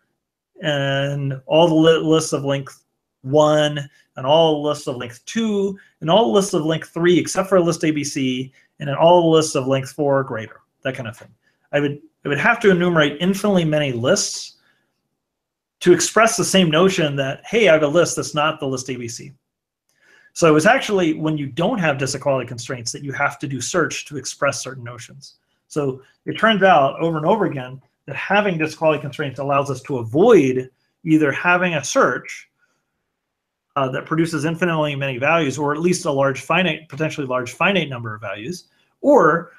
Speaker 1: and all the lists of length 1 and all lists of length 2, and all lists of length 3 except for list ABC, and in all lists of length 4 or greater, that kind of thing. I would, I would have to enumerate infinitely many lists to express the same notion that, hey, I have a list that's not the list ABC. So it's actually when you don't have disequality constraints that you have to do search to express certain notions. So it turns out over and over again that having disequality constraints allows us to avoid either having a search uh, that produces infinitely many values, or at least a large finite, potentially large finite number of values, or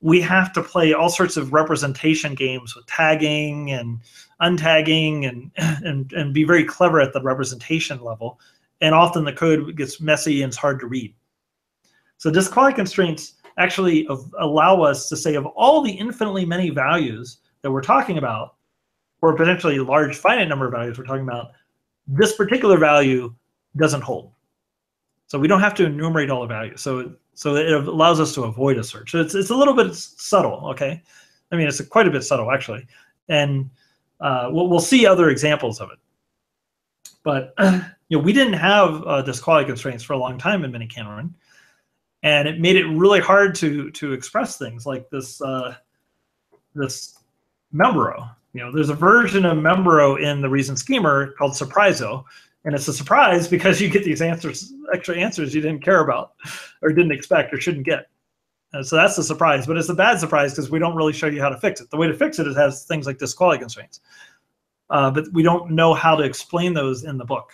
Speaker 1: we have to play all sorts of representation games with tagging and untagging and, and, and be very clever at the representation level. And often the code gets messy and it's hard to read. So disequality constraints actually allow us to say of all the infinitely many values that we're talking about, or potentially large finite number of values we're talking about, this particular value doesn't hold. So we don't have to enumerate all the values. So so it allows us to avoid a search. So it's it's a little bit subtle. Okay, I mean it's quite a bit subtle actually, and uh, we'll we'll see other examples of it. But you know we didn't have uh, quality constraints for a long time in Minikanren, and it made it really hard to to express things like this uh, this membero. You know, there's a version of membero in the Reasoned Schemer called surpriseo, and it's a surprise because you get these answers, extra answers you didn't care about, or didn't expect, or shouldn't get. And so that's the surprise, but it's a bad surprise because we don't really show you how to fix it. The way to fix it is has things like disequality constraints, uh, but we don't know how to explain those in the book.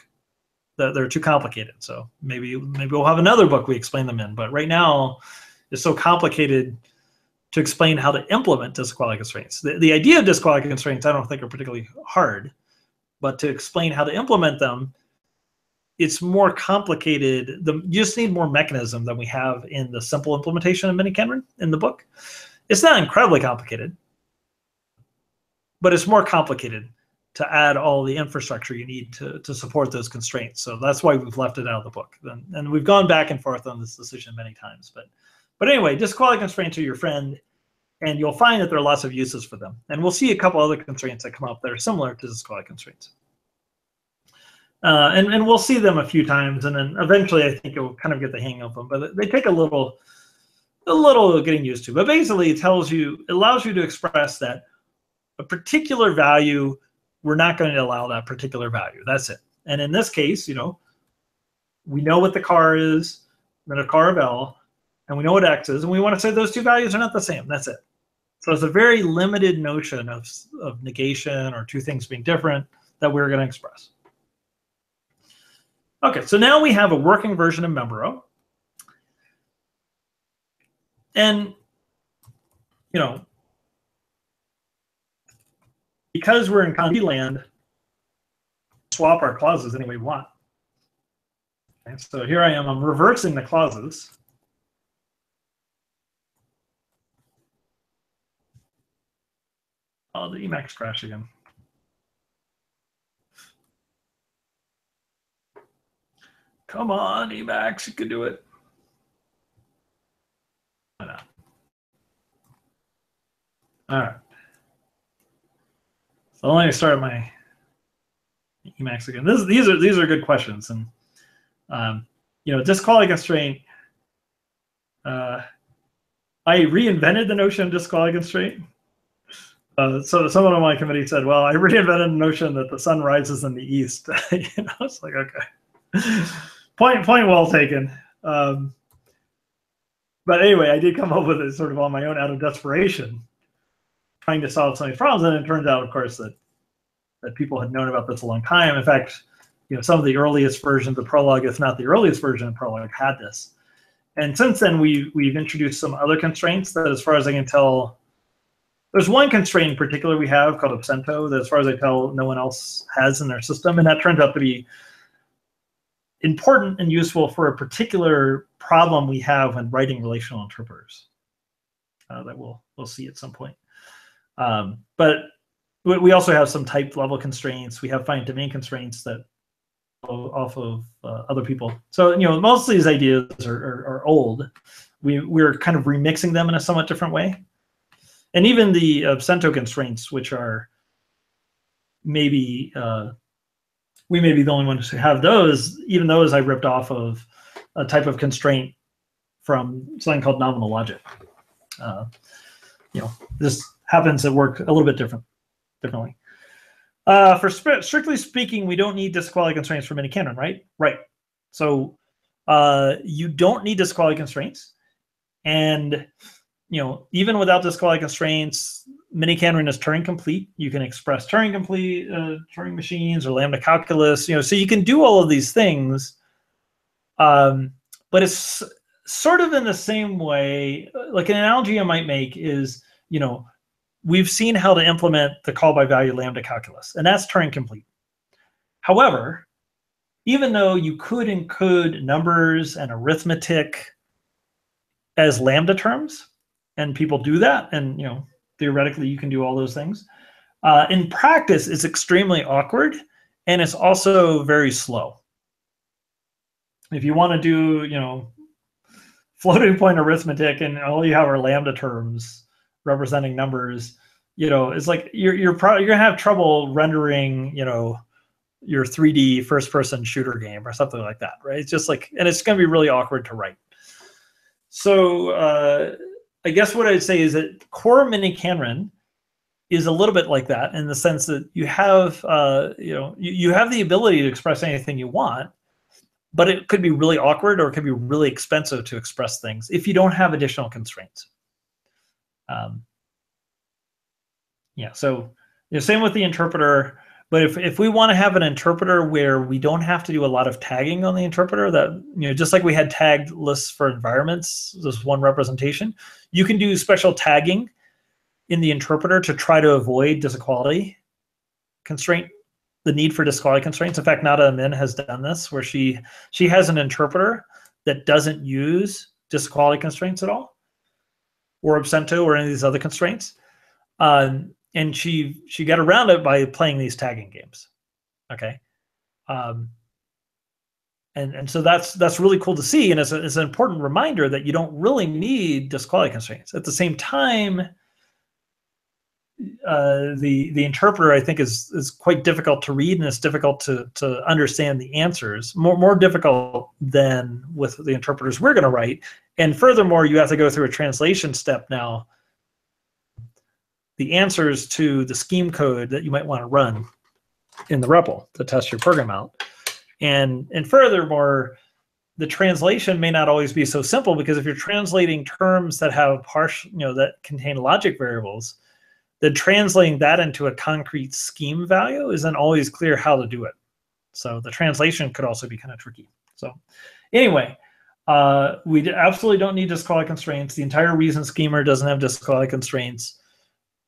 Speaker 1: They're too complicated. So maybe maybe we'll have another book we explain them in. But right now, it's so complicated to explain how to implement disequality constraints. The, the idea of disequality constraints, I don't think are particularly hard, but to explain how to implement them, it's more complicated. The, you just need more mechanism than we have in the simple implementation of Minikanren in the book. It's not incredibly complicated, but it's more complicated to add all the infrastructure you need to, to support those constraints. So that's why we've left it out of the book. And, and we've gone back and forth on this decision many times, but but anyway, disequality constraints are your friend, and you'll find that there are lots of uses for them. And we'll see a couple other constraints that come up that are similar to disequality constraints. Uh, and, and we'll see them a few times, and then eventually I think you'll kind of get the hang of them. But they take a little, a little getting used to. But basically, it tells you, it allows you to express that a particular value, we're not going to allow that particular value. That's it. And in this case, you know, we know what the car is, then a car of L, and we know what x is, and we want to say those two values are not the same. That's it. So it's a very limited notion of, of negation or two things being different that we're going to express. Okay, so now we have a working version of Membero. And, you know, because we're in conv land, swap our clauses any way we want. Okay, so here I am, I'm reversing the clauses. Oh, the Emacs crash again. Come on, Emacs, you can do it. Why not? All right. So let me start my Emacs again. This, these are these are good questions, and um, you know, disequality constraint. Uh, I reinvented the notion of disequality constraint uh, so someone on my committee said, "Well, I reinvented the notion that the sun rises in the east." you know, it's like okay, point point well taken. Um, but anyway, I did come up with it sort of on my own out of desperation, trying to solve some of these problems. And it turns out, of course, that that people had known about this a long time. In fact, you know, some of the earliest versions of Prolog, if not the earliest version of Prolog, had this. And since then, we we've introduced some other constraints that, as far as I can tell, there's one constraint in particular we have called Absento that, as far as I tell, no one else has in their system, and that turns out to be important and useful for a particular problem we have when writing relational interpreters uh, that we'll we'll see at some point. Um, but we also have some type level constraints. We have finite domain constraints that off of uh, other people. So you know, most of these ideas are, are, are old. We we're kind of remixing them in a somewhat different way and even the Absento constraints, which are maybe uh, we may be the only ones who have those. Even those I ripped off of a type of constraint from something called nominal logic. Uh, you know, this happens to work a little bit different, differently. Uh, for sp- strictly speaking, we don't need disequality constraints for miniKanren, right? Right. So uh, you don't need disequality constraints. And, you know, even without disequality constraints, miniKanren is Turing complete. You can express Turing complete, uh, Turing machines or lambda calculus, you know, so you can do all of these things. Um, but it's sort of in the same way, like an analogy I might make is, you know, we've seen how to implement the call by value lambda calculus, and that's Turing complete. However, even though you could encode numbers and arithmetic as lambda terms, and people do that, and you know theoretically you can do all those things. Uh, in practice, it's extremely awkward, and it's also very slow. If you want to do, you know, floating point arithmetic, and all you have are lambda terms representing numbers, you know, it's like you're you're probably you're gonna have trouble rendering, you know, your 3D first person shooter game or something like that, right? It's just like, and it's going to be really awkward to write. So uh, I guess what I'd say is that core miniKanren is a little bit like that in the sense that you have, uh, you know, you, you have the ability to express anything you want, but it could be really awkward or it could be really expensive to express things if you don't have additional constraints. Um, yeah, so you know, same with the interpreter. But if, if we want to have an interpreter where we don't have to do a lot of tagging on the interpreter, that you know, just like we had tagged lists for environments, this one representation, you can do special tagging in the interpreter to try to avoid disequality constraint, the need for disequality constraints. In fact, Nada Amin has done this where she she has an interpreter that doesn't use disequality constraints at all, or Absento or any of these other constraints. Um, and she she got around it by playing these tagging games. Okay? Um, and and so that's that's really cool to see and it's, a, it's an important reminder that you don't really need disequality constraints. At the same time uh, the the interpreter I think is is quite difficult to read and it's difficult to to understand the answers more more difficult than with the interpreters we're going to write. And furthermore you have to go through a translation step now the answers to the scheme code that you might want to run in the REPL to test your program out. And, and furthermore, the translation may not always be so simple because if you're translating terms that have partial, you know, that contain logic variables, then translating that into a concrete scheme value isn't always clear how to do it. So the translation could also be kind of tricky. So anyway, uh, we absolutely don't need disequality constraints. The entire Reasoned Schemer doesn't have disequality constraints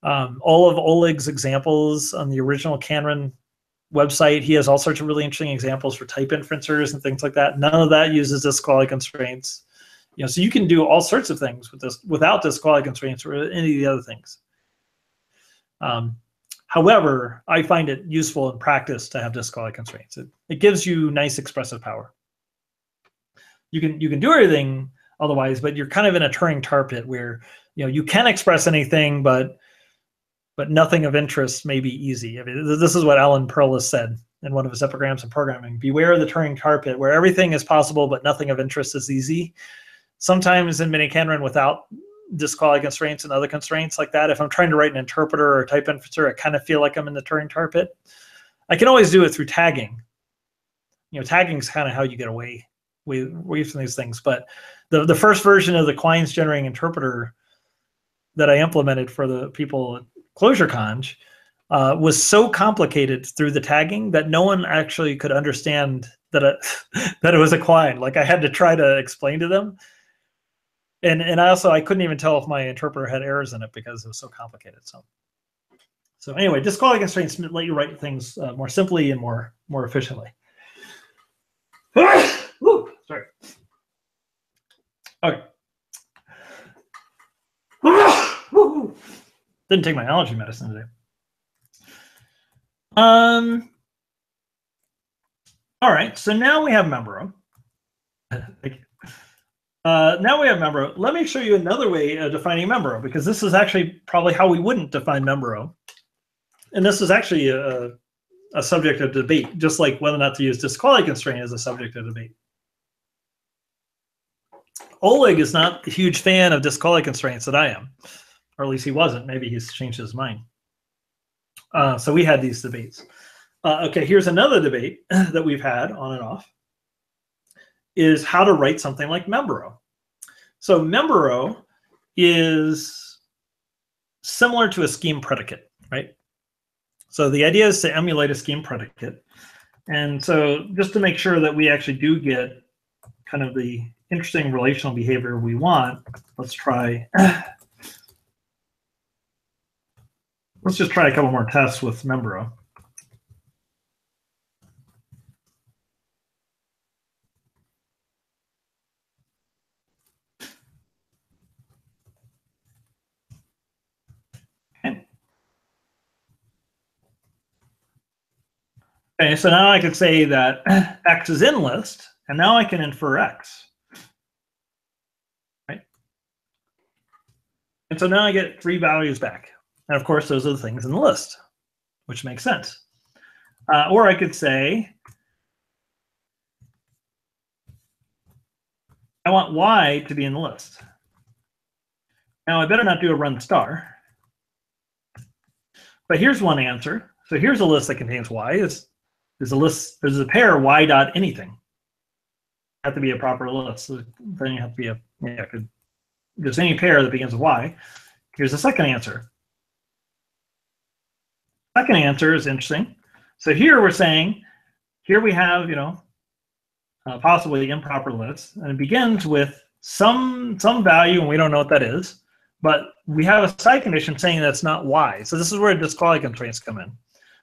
Speaker 1: um, all of Oleg's examples on the original Kanren website, he has all sorts of really interesting examples for type inferencers and things like that. None of that uses disequality constraints. You know, so you can do all sorts of things with this without disequality constraints or any of the other things. Um, however, I find it useful in practice to have disequality constraints. It, it gives you nice expressive power. You can you can do everything otherwise, but you're kind of in a Turing tar pit where you know you can express anything, but but nothing of interest may be easy. I mean, this is what Alan Perlis said in one of his epigrams of programming. Beware the Turing tar pit, where everything is possible, but nothing of interest is easy. Sometimes in miniKanren, without disequality constraints and other constraints like that, if I'm trying to write an interpreter or a type inferencer, I kind of feel like I'm in the Turing tar pit. I can always do it through tagging. You know, tagging is kind of how you get away, away from these things. But the, the first version of the Quines generating interpreter that I implemented for the people ClojureConj uh, was so complicated through the tagging that no one actually could understand that it, that it was a Quine. Like I had to try to explain to them. And and I also I couldn't even tell if my interpreter had errors in it because it was so complicated. So so anyway, disequality constraints let you write things uh, more simply and more more efficiently. Woo, sorry. Okay. Didn't take my allergy medicine today. Um. All right, so now we have you. Uh, now we have Membero. Let me show you another way of defining Membero, because this is actually probably how we wouldn't define Membero. And this is actually a, a subject of debate, just like whether or not to use disequality constraint is a subject of debate. Oleg is not a huge fan of disequality constraints that I am. Or at least he wasn't. Maybe he's changed his mind. Uh, so we had these debates. Uh, okay, here's another debate that we've had on and off is how to write something like membero. So membero is similar to a scheme predicate, right? So the idea is to emulate a scheme predicate. And so just to make sure that we actually do get kind of the interesting relational behavior we want, let's try, let's just try a couple more tests with membero. Okay, so now I could say that x is in list, and now I can infer x. Right? And so now I get three values back. And of course, those are the things in the list, which makes sense. Uh, or I could say, I want y to be in the list. Now I better not do a run star. But here's one answer. So here's a list that contains y. Is there's a list, there's a pair y dot anything. Have to be a proper list. So then you have to be a yeah, could just any pair that begins with y. Here's the second answer. Second answer is interesting. So here we're saying, here we have, you know, uh, possibly improper list, and it begins with some some value, and we don't know what that is, but we have a side condition saying that's not y. So this is where disequality constraints come in.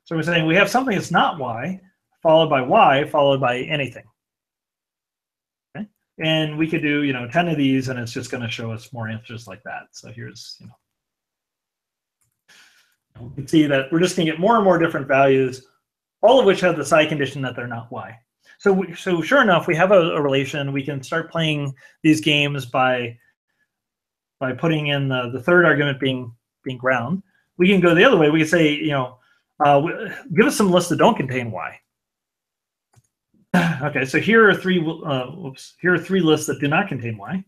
Speaker 1: So we're saying we have something that's not y, followed by y, followed by anything. Okay? And we could do, you know, 10 of these, and it's just going to show us more answers like that. So here's, you know, you can see that we're just going to get more and more different values, all of which have the side condition that they're not y. So, we, so sure enough, we have a, a relation. We can start playing these games by by putting in the, the third argument being being ground. We can go the other way. We can say, you know, uh, give us some lists that don't contain y. okay, so here are three. Uh, whoops, here are three lists that do not contain y.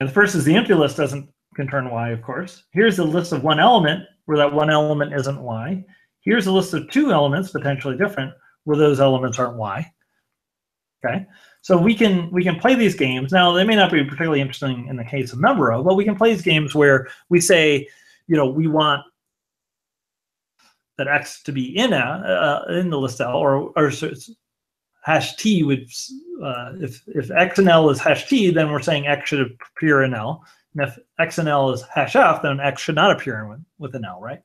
Speaker 1: And the first is the empty list doesn't contain y, of course. Here's a list of one element where that one element isn't y. Here's a list of two elements potentially different where those elements aren't y. Okay, so we can we can play these games. Now they may not be particularly interesting in the case of membero, but we can play these games where we say, you know, we want that x to be in a, uh, in the list L, or or hash t would uh, if if x and L is hash t, then we're saying x should appear in L, and if x and L is hash f, then x should not appear in with an L, right?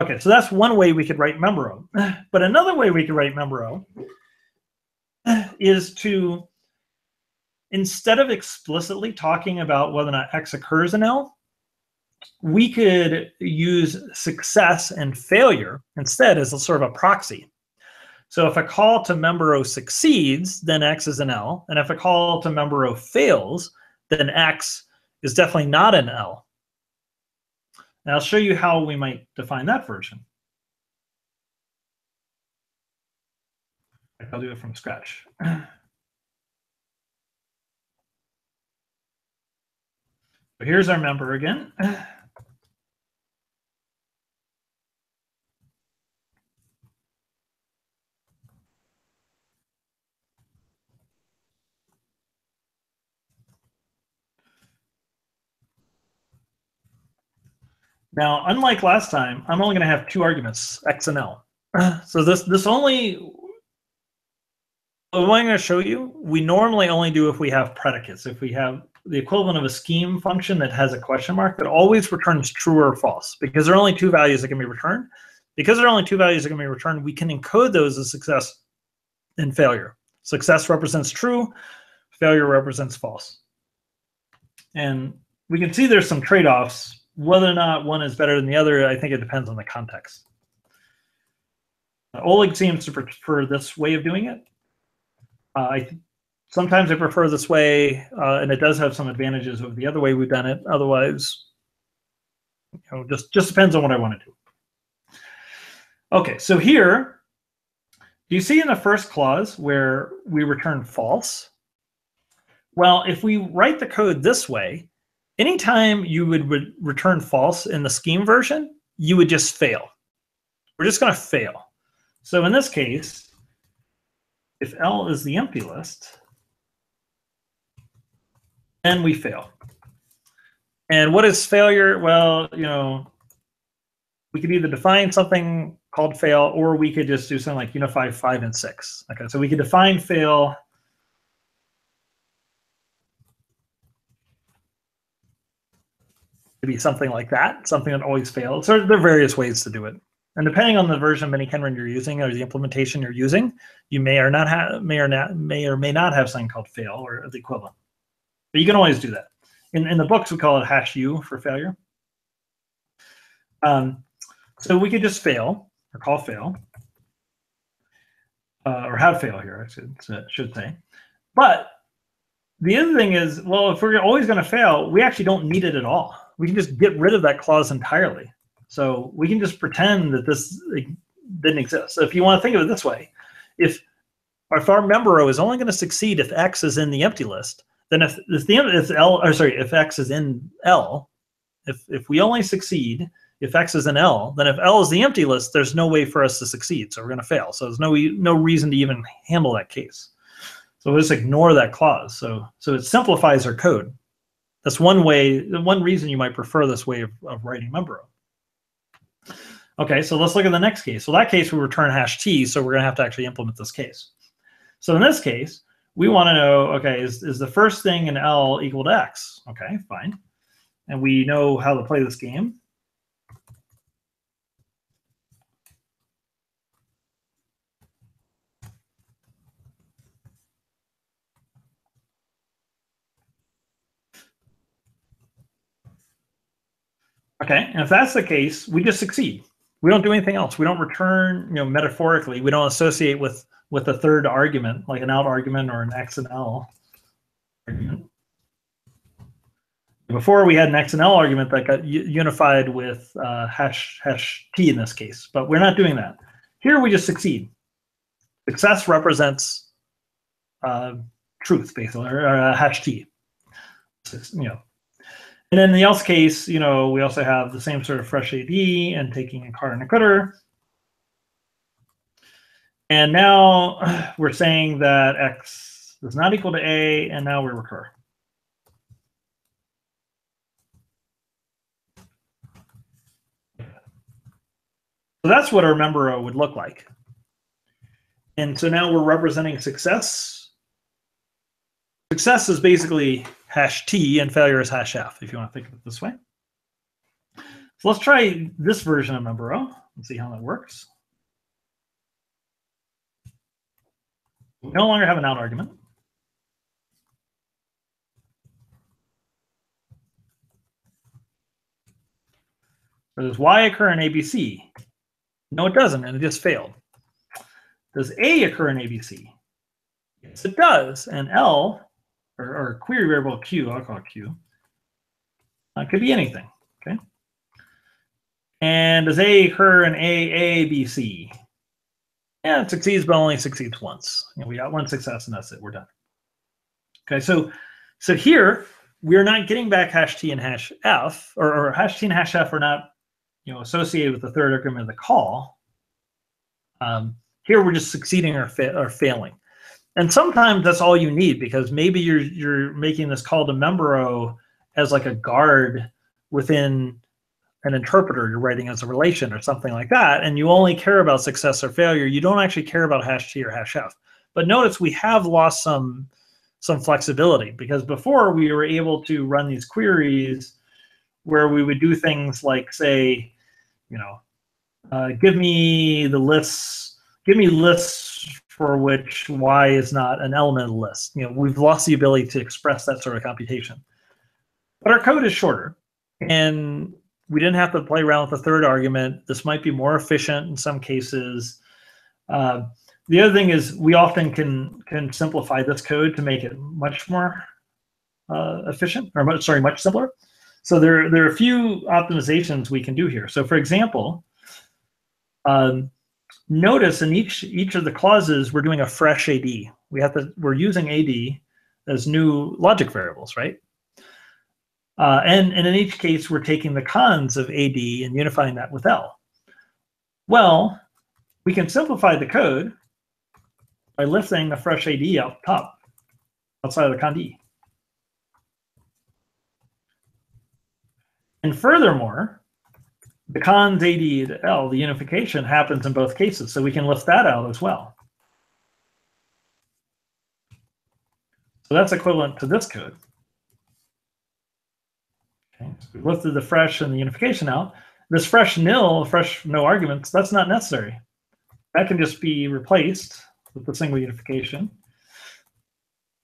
Speaker 1: Okay, so that's one way we could write membero. But another way we could write membero is to instead of explicitly talking about whether or not x occurs in L, we could use success and failure instead as a sort of a proxy. So if a call to membero succeeds, then X is an L. And if a call to membero fails, then X is definitely not an L. And I'll show you how we might define that version. I'll do it from scratch. So here's our member again. Now, unlike last time, I'm only going to have two arguments, x and l. So this this only what I'm going to show you, we normally only do if we have predicates. If we have the equivalent of a scheme function that has a question mark that always returns true or false because there are only two values that can be returned. Because there are only two values that can be returned, we can encode those as success and failure. Success represents true, failure represents false. And we can see there's some trade-offs. Whether or not one is better than the other, I think it depends on the context. Oleg seems to prefer this way of doing it. Uh, I sometimes I prefer this way, uh, and it does have some advantages over the other way we've done it. Otherwise, you know, just just depends on what I want to do. Okay, so here, do you see in the first clause where we return false? Well, if we write the code this way, anytime you would re return false in the scheme version, you would just fail. We're just going to fail. So in this case, if L is the empty list, then we fail. And what is failure? Well, you know, we could either define something called fail, or we could just do something like unify five and six. Okay, so we could define fail be something like that, something that always fails. So there are various ways to do it. And depending on the version of miniKanren you're using or the implementation you're using, you may or not have may or not may or may not have something called fail or the equivalent. But you can always do that. In in the books we call it hash u for failure. Um, so we could just fail or call fail. Uh, or have fail here, I should, should say. But the other thing is, well, if we're always going to fail, we actually don't need it at all we can just get rid of that clause entirely. So we can just pretend that this didn't exist. So if you want to think of it this way, if if our membero is only going to succeed if X is in the empty list, then if if the if L or sorry if X is in L, if if we only succeed if X is in L, then if L is the empty list, there's no way for us to succeed. So we're going to fail. So there's no no reason to even handle that case. So we'll just ignore that clause. So so it simplifies our code. That's one way, one reason you might prefer this way of, of writing member of. Okay, so let's look at the next case. So that case we return hash t, so we're going to have to actually implement this case. So in this case, we want to know, okay, is, is the first thing in L equal to X? Okay, fine. And we know how to play this game. Okay, and if that's the case, we just succeed. We don't do anything else. We don't return, you know, metaphorically. We don't associate with with a third argument, like an out argument or an X and L argument. Before we had an X and L argument that got unified with uh, hash hash t in this case, but we're not doing that. Here we just succeed. Success represents uh, truth, basically, or uh, hash t. You know, and in the else case, you know, we also have the same sort of fresh AD and taking a card and a cdr. And now we're saying that x is not equal to a, and now we recur. So that's what our member would look like. And so now we're representing success. Success is basically hash t and failure is hash f, if you want to think of it this way. So let's try this version of membero and see how that works. We no longer have an out argument. Does y occur in ABC? No, it doesn't, and it just failed. Does A occur in ABC? Yes, it does, and L or, or query variable q, I'll call it q. Uh, it could be anything, okay? And does A occur in A, A, B, C? Yeah, it succeeds, but only succeeds once. You know, we got one success and that's it, we're done. Okay, so so here we're not getting back hash t and hash f, or, or hash t and hash f are not you know associated with the third argument of the call. Um, here we're just succeeding or, fa or failing and sometimes that's all you need because maybe you're you're making this call to membero as like a guard within an interpreter you're writing as a relation or something like that and you only care about success or failure. You don't actually care about hash t or hash f. But notice we have lost some some flexibility because before we were able to run these queries where we would do things like say you know uh, give me the lists give me lists for which y is not an element of the list. You know, we've lost the ability to express that sort of computation. But our code is shorter, and we didn't have to play around with the third argument. This might be more efficient in some cases. Uh, the other thing is we often can can simplify this code to make it much more uh, efficient, or much, sorry, much simpler. So there, there are a few optimizations we can do here. So for example, um, notice in each each of the clauses we're doing a fresh AD. We have to we're using AD as new logic variables, right? Uh, and, and in each case, we're taking the cons of AD and unifying that with L. Well, we can simplify the code by lifting the fresh AD out top, outside of the conde. And furthermore, the cons AD to L, the unification happens in both cases, so we can lift that out as well. So that's equivalent to this code. Okay, so we lifted the fresh and the unification out. This fresh nil, fresh no arguments, that's not necessary. That can just be replaced with the single unification.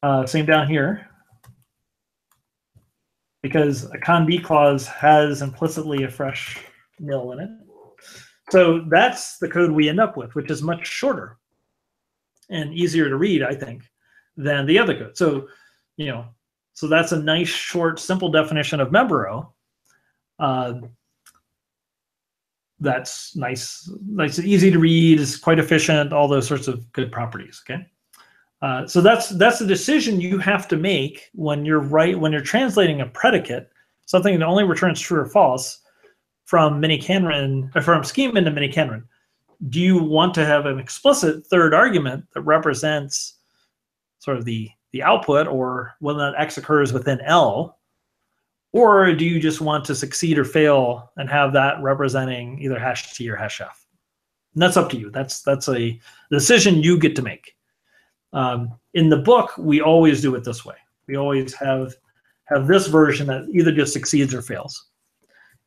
Speaker 1: Uh, same down here. Because a conde clause has implicitly a fresh nil in it. So that's the code we end up with, which is much shorter and easier to read, I think, than the other code. So, you know, so that's a nice, short, simple definition of member Uh, that's nice, nice, easy to read, is quite efficient, all those sorts of good properties. Okay. Uh, so that's that's a decision you have to make when you're right when you're translating a predicate, something that only returns true or false, from Minikanren or from scheme into Minikanren. Do you want to have an explicit third argument that represents sort of the the output or whether that X occurs within L, or do you just want to succeed or fail and have that representing either hash T or hash F? And that's up to you. That's that's a decision you get to make. Um, in the book, we always do it this way. We always have have this version that either just succeeds or fails.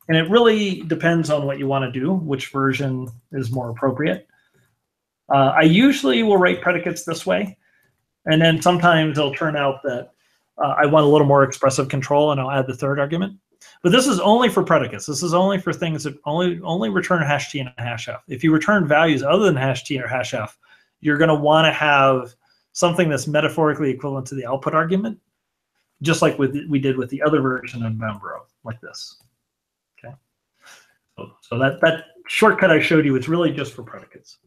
Speaker 1: And it really depends on what you want to do, which version is more appropriate. Uh, I usually will write predicates this way. And then sometimes it'll turn out that uh, I want a little more expressive control and I'll add the third argument. But this is only for predicates. This is only for things that only only return hash t and hash f. If you return values other than hash t or hash f, you're going to want to have something that's metaphorically equivalent to the output argument, just like with we did with the other version of membero, like this. So, that that shortcut I showed you is really just for predicates.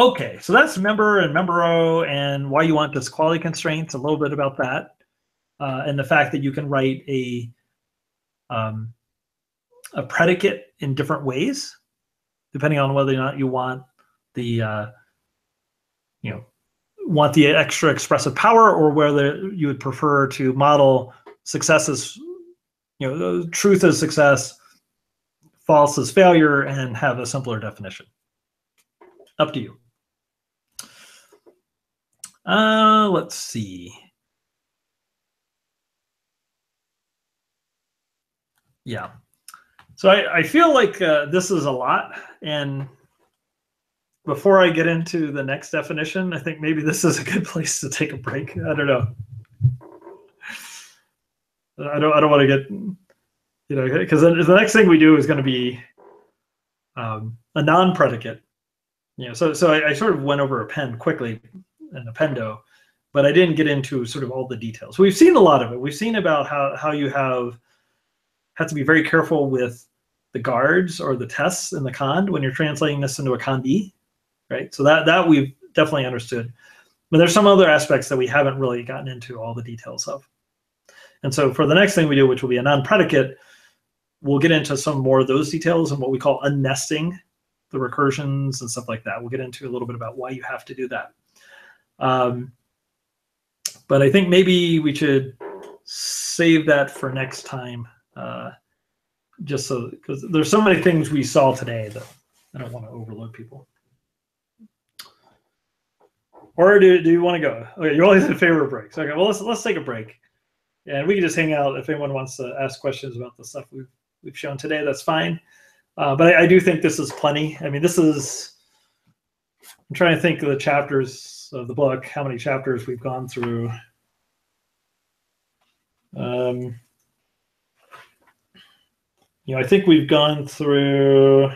Speaker 1: Okay, so that's member and membero and why you want disequality constraints, a little bit about that. Uh, and the fact that you can write a, um, a predicate in different ways, depending on whether or not you want the, uh, you know, want the extra expressive power or whether you would prefer to model success as, you know, truth is success, false is failure, and have a simpler definition. Up to you. Uh, let's see. Yeah. So I, I feel like uh, this is a lot. And before I get into the next definition, I think maybe this is a good place to take a break. I don't know. I don't. I don't want to get, you know, because the next thing we do is going to be um, a non-predicate. You know, so so I, I, sort of went over append quickly and appendo, but I didn't get into sort of all the details. We've seen a lot of it. We've seen about how how you have have to be very careful with the guards or the tests in the cond when you're translating this into a conde, right? So that that we've definitely understood. But there's some other aspects that we haven't really gotten into all the details of. And so for the next thing we do, which will be a non-predicate, we'll get into some more of those details and what we call unnesting the recursions and stuff like that. We'll get into a little bit about why you have to do that. Um, but I think maybe we should save that for next time, uh, just so because there's so many things we saw today that I don't want to overload people. Or do, do you want to go? Okay, you're always in favor of breaks. Okay, well let's let's take a break, and we can just hang out if anyone wants to ask questions about the stuff we've we've shown today. That's fine. Uh, but I, I do think this is plenty. I mean, this is. I'm trying to think of the chapters of the book, how many chapters we've gone through. Um, you know, I think we've gone through.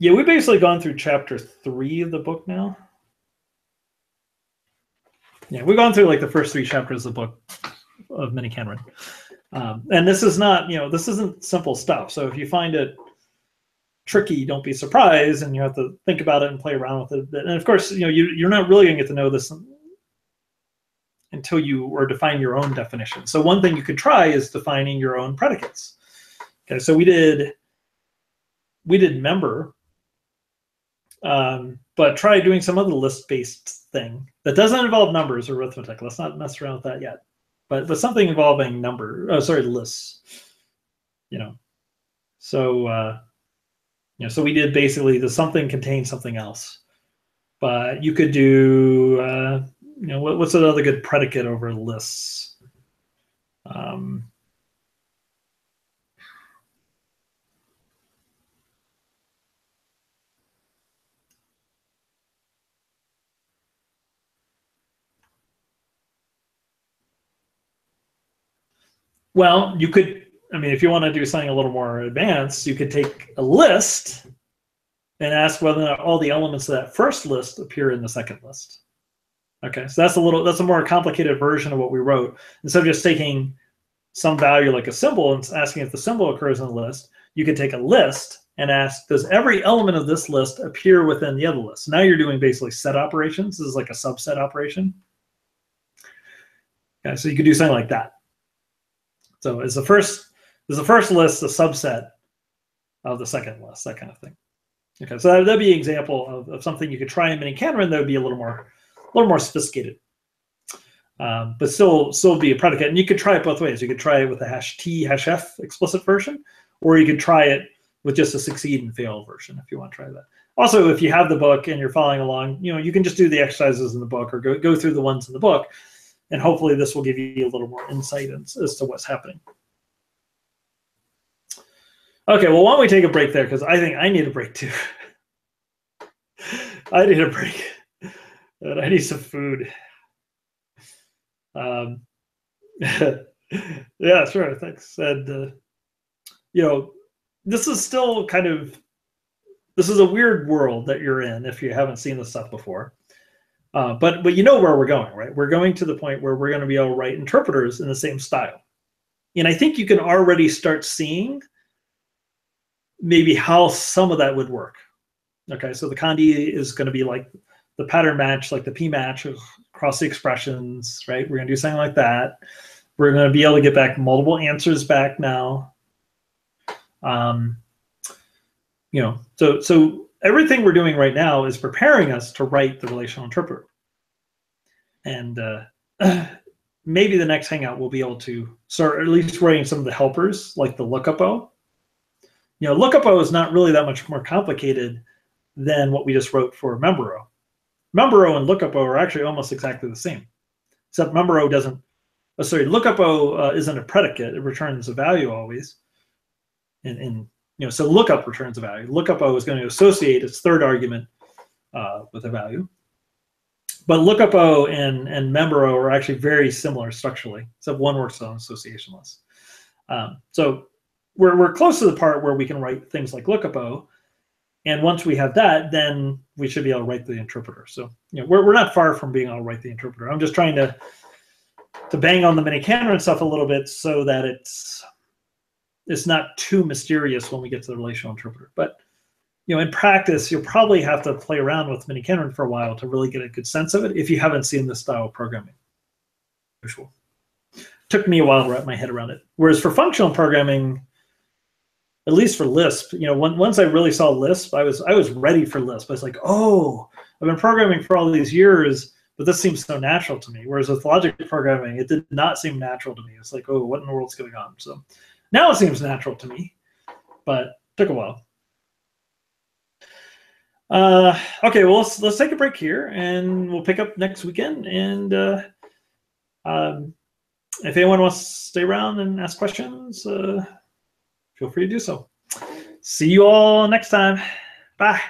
Speaker 1: Yeah, we've basically gone through chapter three of the book now. Yeah, we've gone through like the first three chapters of the book of Minikanren. Um, and this is not, you know, this isn't simple stuff. So if you find it, tricky, don't be surprised, and you have to think about it and play around with it. And of course, you know you, you're not really going to get to know this until you or define your own definition. So one thing you could try is defining your own predicates. Okay, so we did we did member, um, but try doing some other list-based thing that doesn't involve numbers or arithmetic. Let's not mess around with that yet. But but something involving number, oh sorry, lists. You know, so uh, you know, so we did basically the something contains something else. But you could do uh, you know, what, what's another good predicate over lists? Um, well, you could, I mean, if you want to do something a little more advanced, you could take a list and ask whether or not all the elements of that first list appear in the second list. Okay, so that's a little that's a more complicated version of what we wrote. Instead of just taking some value like a symbol and asking if the symbol occurs in the list, you could take a list and ask, does every element of this list appear within the other list? Now you're doing basically set operations. This is like a subset operation. Okay, so you could do something like that. So is the first is the first list a subset of the second list, that kind of thing. Okay, so that, would be an example of, of something you could try in Minikanren that would be a little more a little more sophisticated. Um, but still still be a predicate. And you could try it both ways. You could try it with a hash T, hash F explicit version, or you could try it with just a succeed and fail version if you want to try that. Also, if you have the book and you're following along, you know, you can just do the exercises in the book or go, go through the ones in the book. And hopefully this will give you a little more insight as, as to what's happening. Okay, well, why don't we take a break there? Because I think I need a break too. I need a break and I need some food. Um, yeah, sure. Thanks. And, uh, you know, this is still kind of, this is a weird world that you're in if you haven't seen this stuff before. Uh, but but you know where we're going, right? We're going to the point where we're going to be able to write interpreters in the same style. And I think you can already start seeing maybe how some of that would work. Okay, so the Conde is going to be like the pattern match, like the pmatch across the expressions, right? We're going to do something like that. We're going to be able to get back multiple answers back now. Um, you know, so so everything we're doing right now is preparing us to write the relational interpreter. And uh, maybe the next hangout we'll be able to start at least writing some of the helpers, like the lookup-o. You know, lookup-o is not really that much more complicated than what we just wrote for member-o. Member-o and lookup-o are actually almost exactly the same, except member-o doesn't, oh, sorry, lookup-o uh, isn't a predicate. It returns a value always. And, and you know, so lookup returns a value. Lookup-o is going to associate its third argument uh, with a value. But lookup-o and, and member-o are actually very similar structurally, except one works on association lists. Um, so we're, we're close to the part where we can write things like lookup-o, and once we have that, then we should be able to write the interpreter. So you know, we're, we're not far from being able to write the interpreter. I'm just trying to to bang on the Minikanren stuff a little bit so that it's it's not too mysterious when we get to the relational interpreter. But you know, in practice, you'll probably have to play around with Minikanren for a while to really get a good sense of it if you haven't seen this style of programming. Usual. Took me a while to wrap my head around it. Whereas for functional programming, at least for Lisp, you know, when, once I really saw Lisp, I was I was ready for Lisp. I was like, oh, I've been programming for all these years, but this seems so natural to me. Whereas with logic programming, it did not seem natural to me. It's like, oh, what in the world's going on? So now it seems natural to me, but took a while. Uh, okay, well let's let's take a break here, and we'll pick up next weekend. And uh, um, if anyone wants to stay around and ask questions. Uh, feel free to do so. See you all next time. Bye.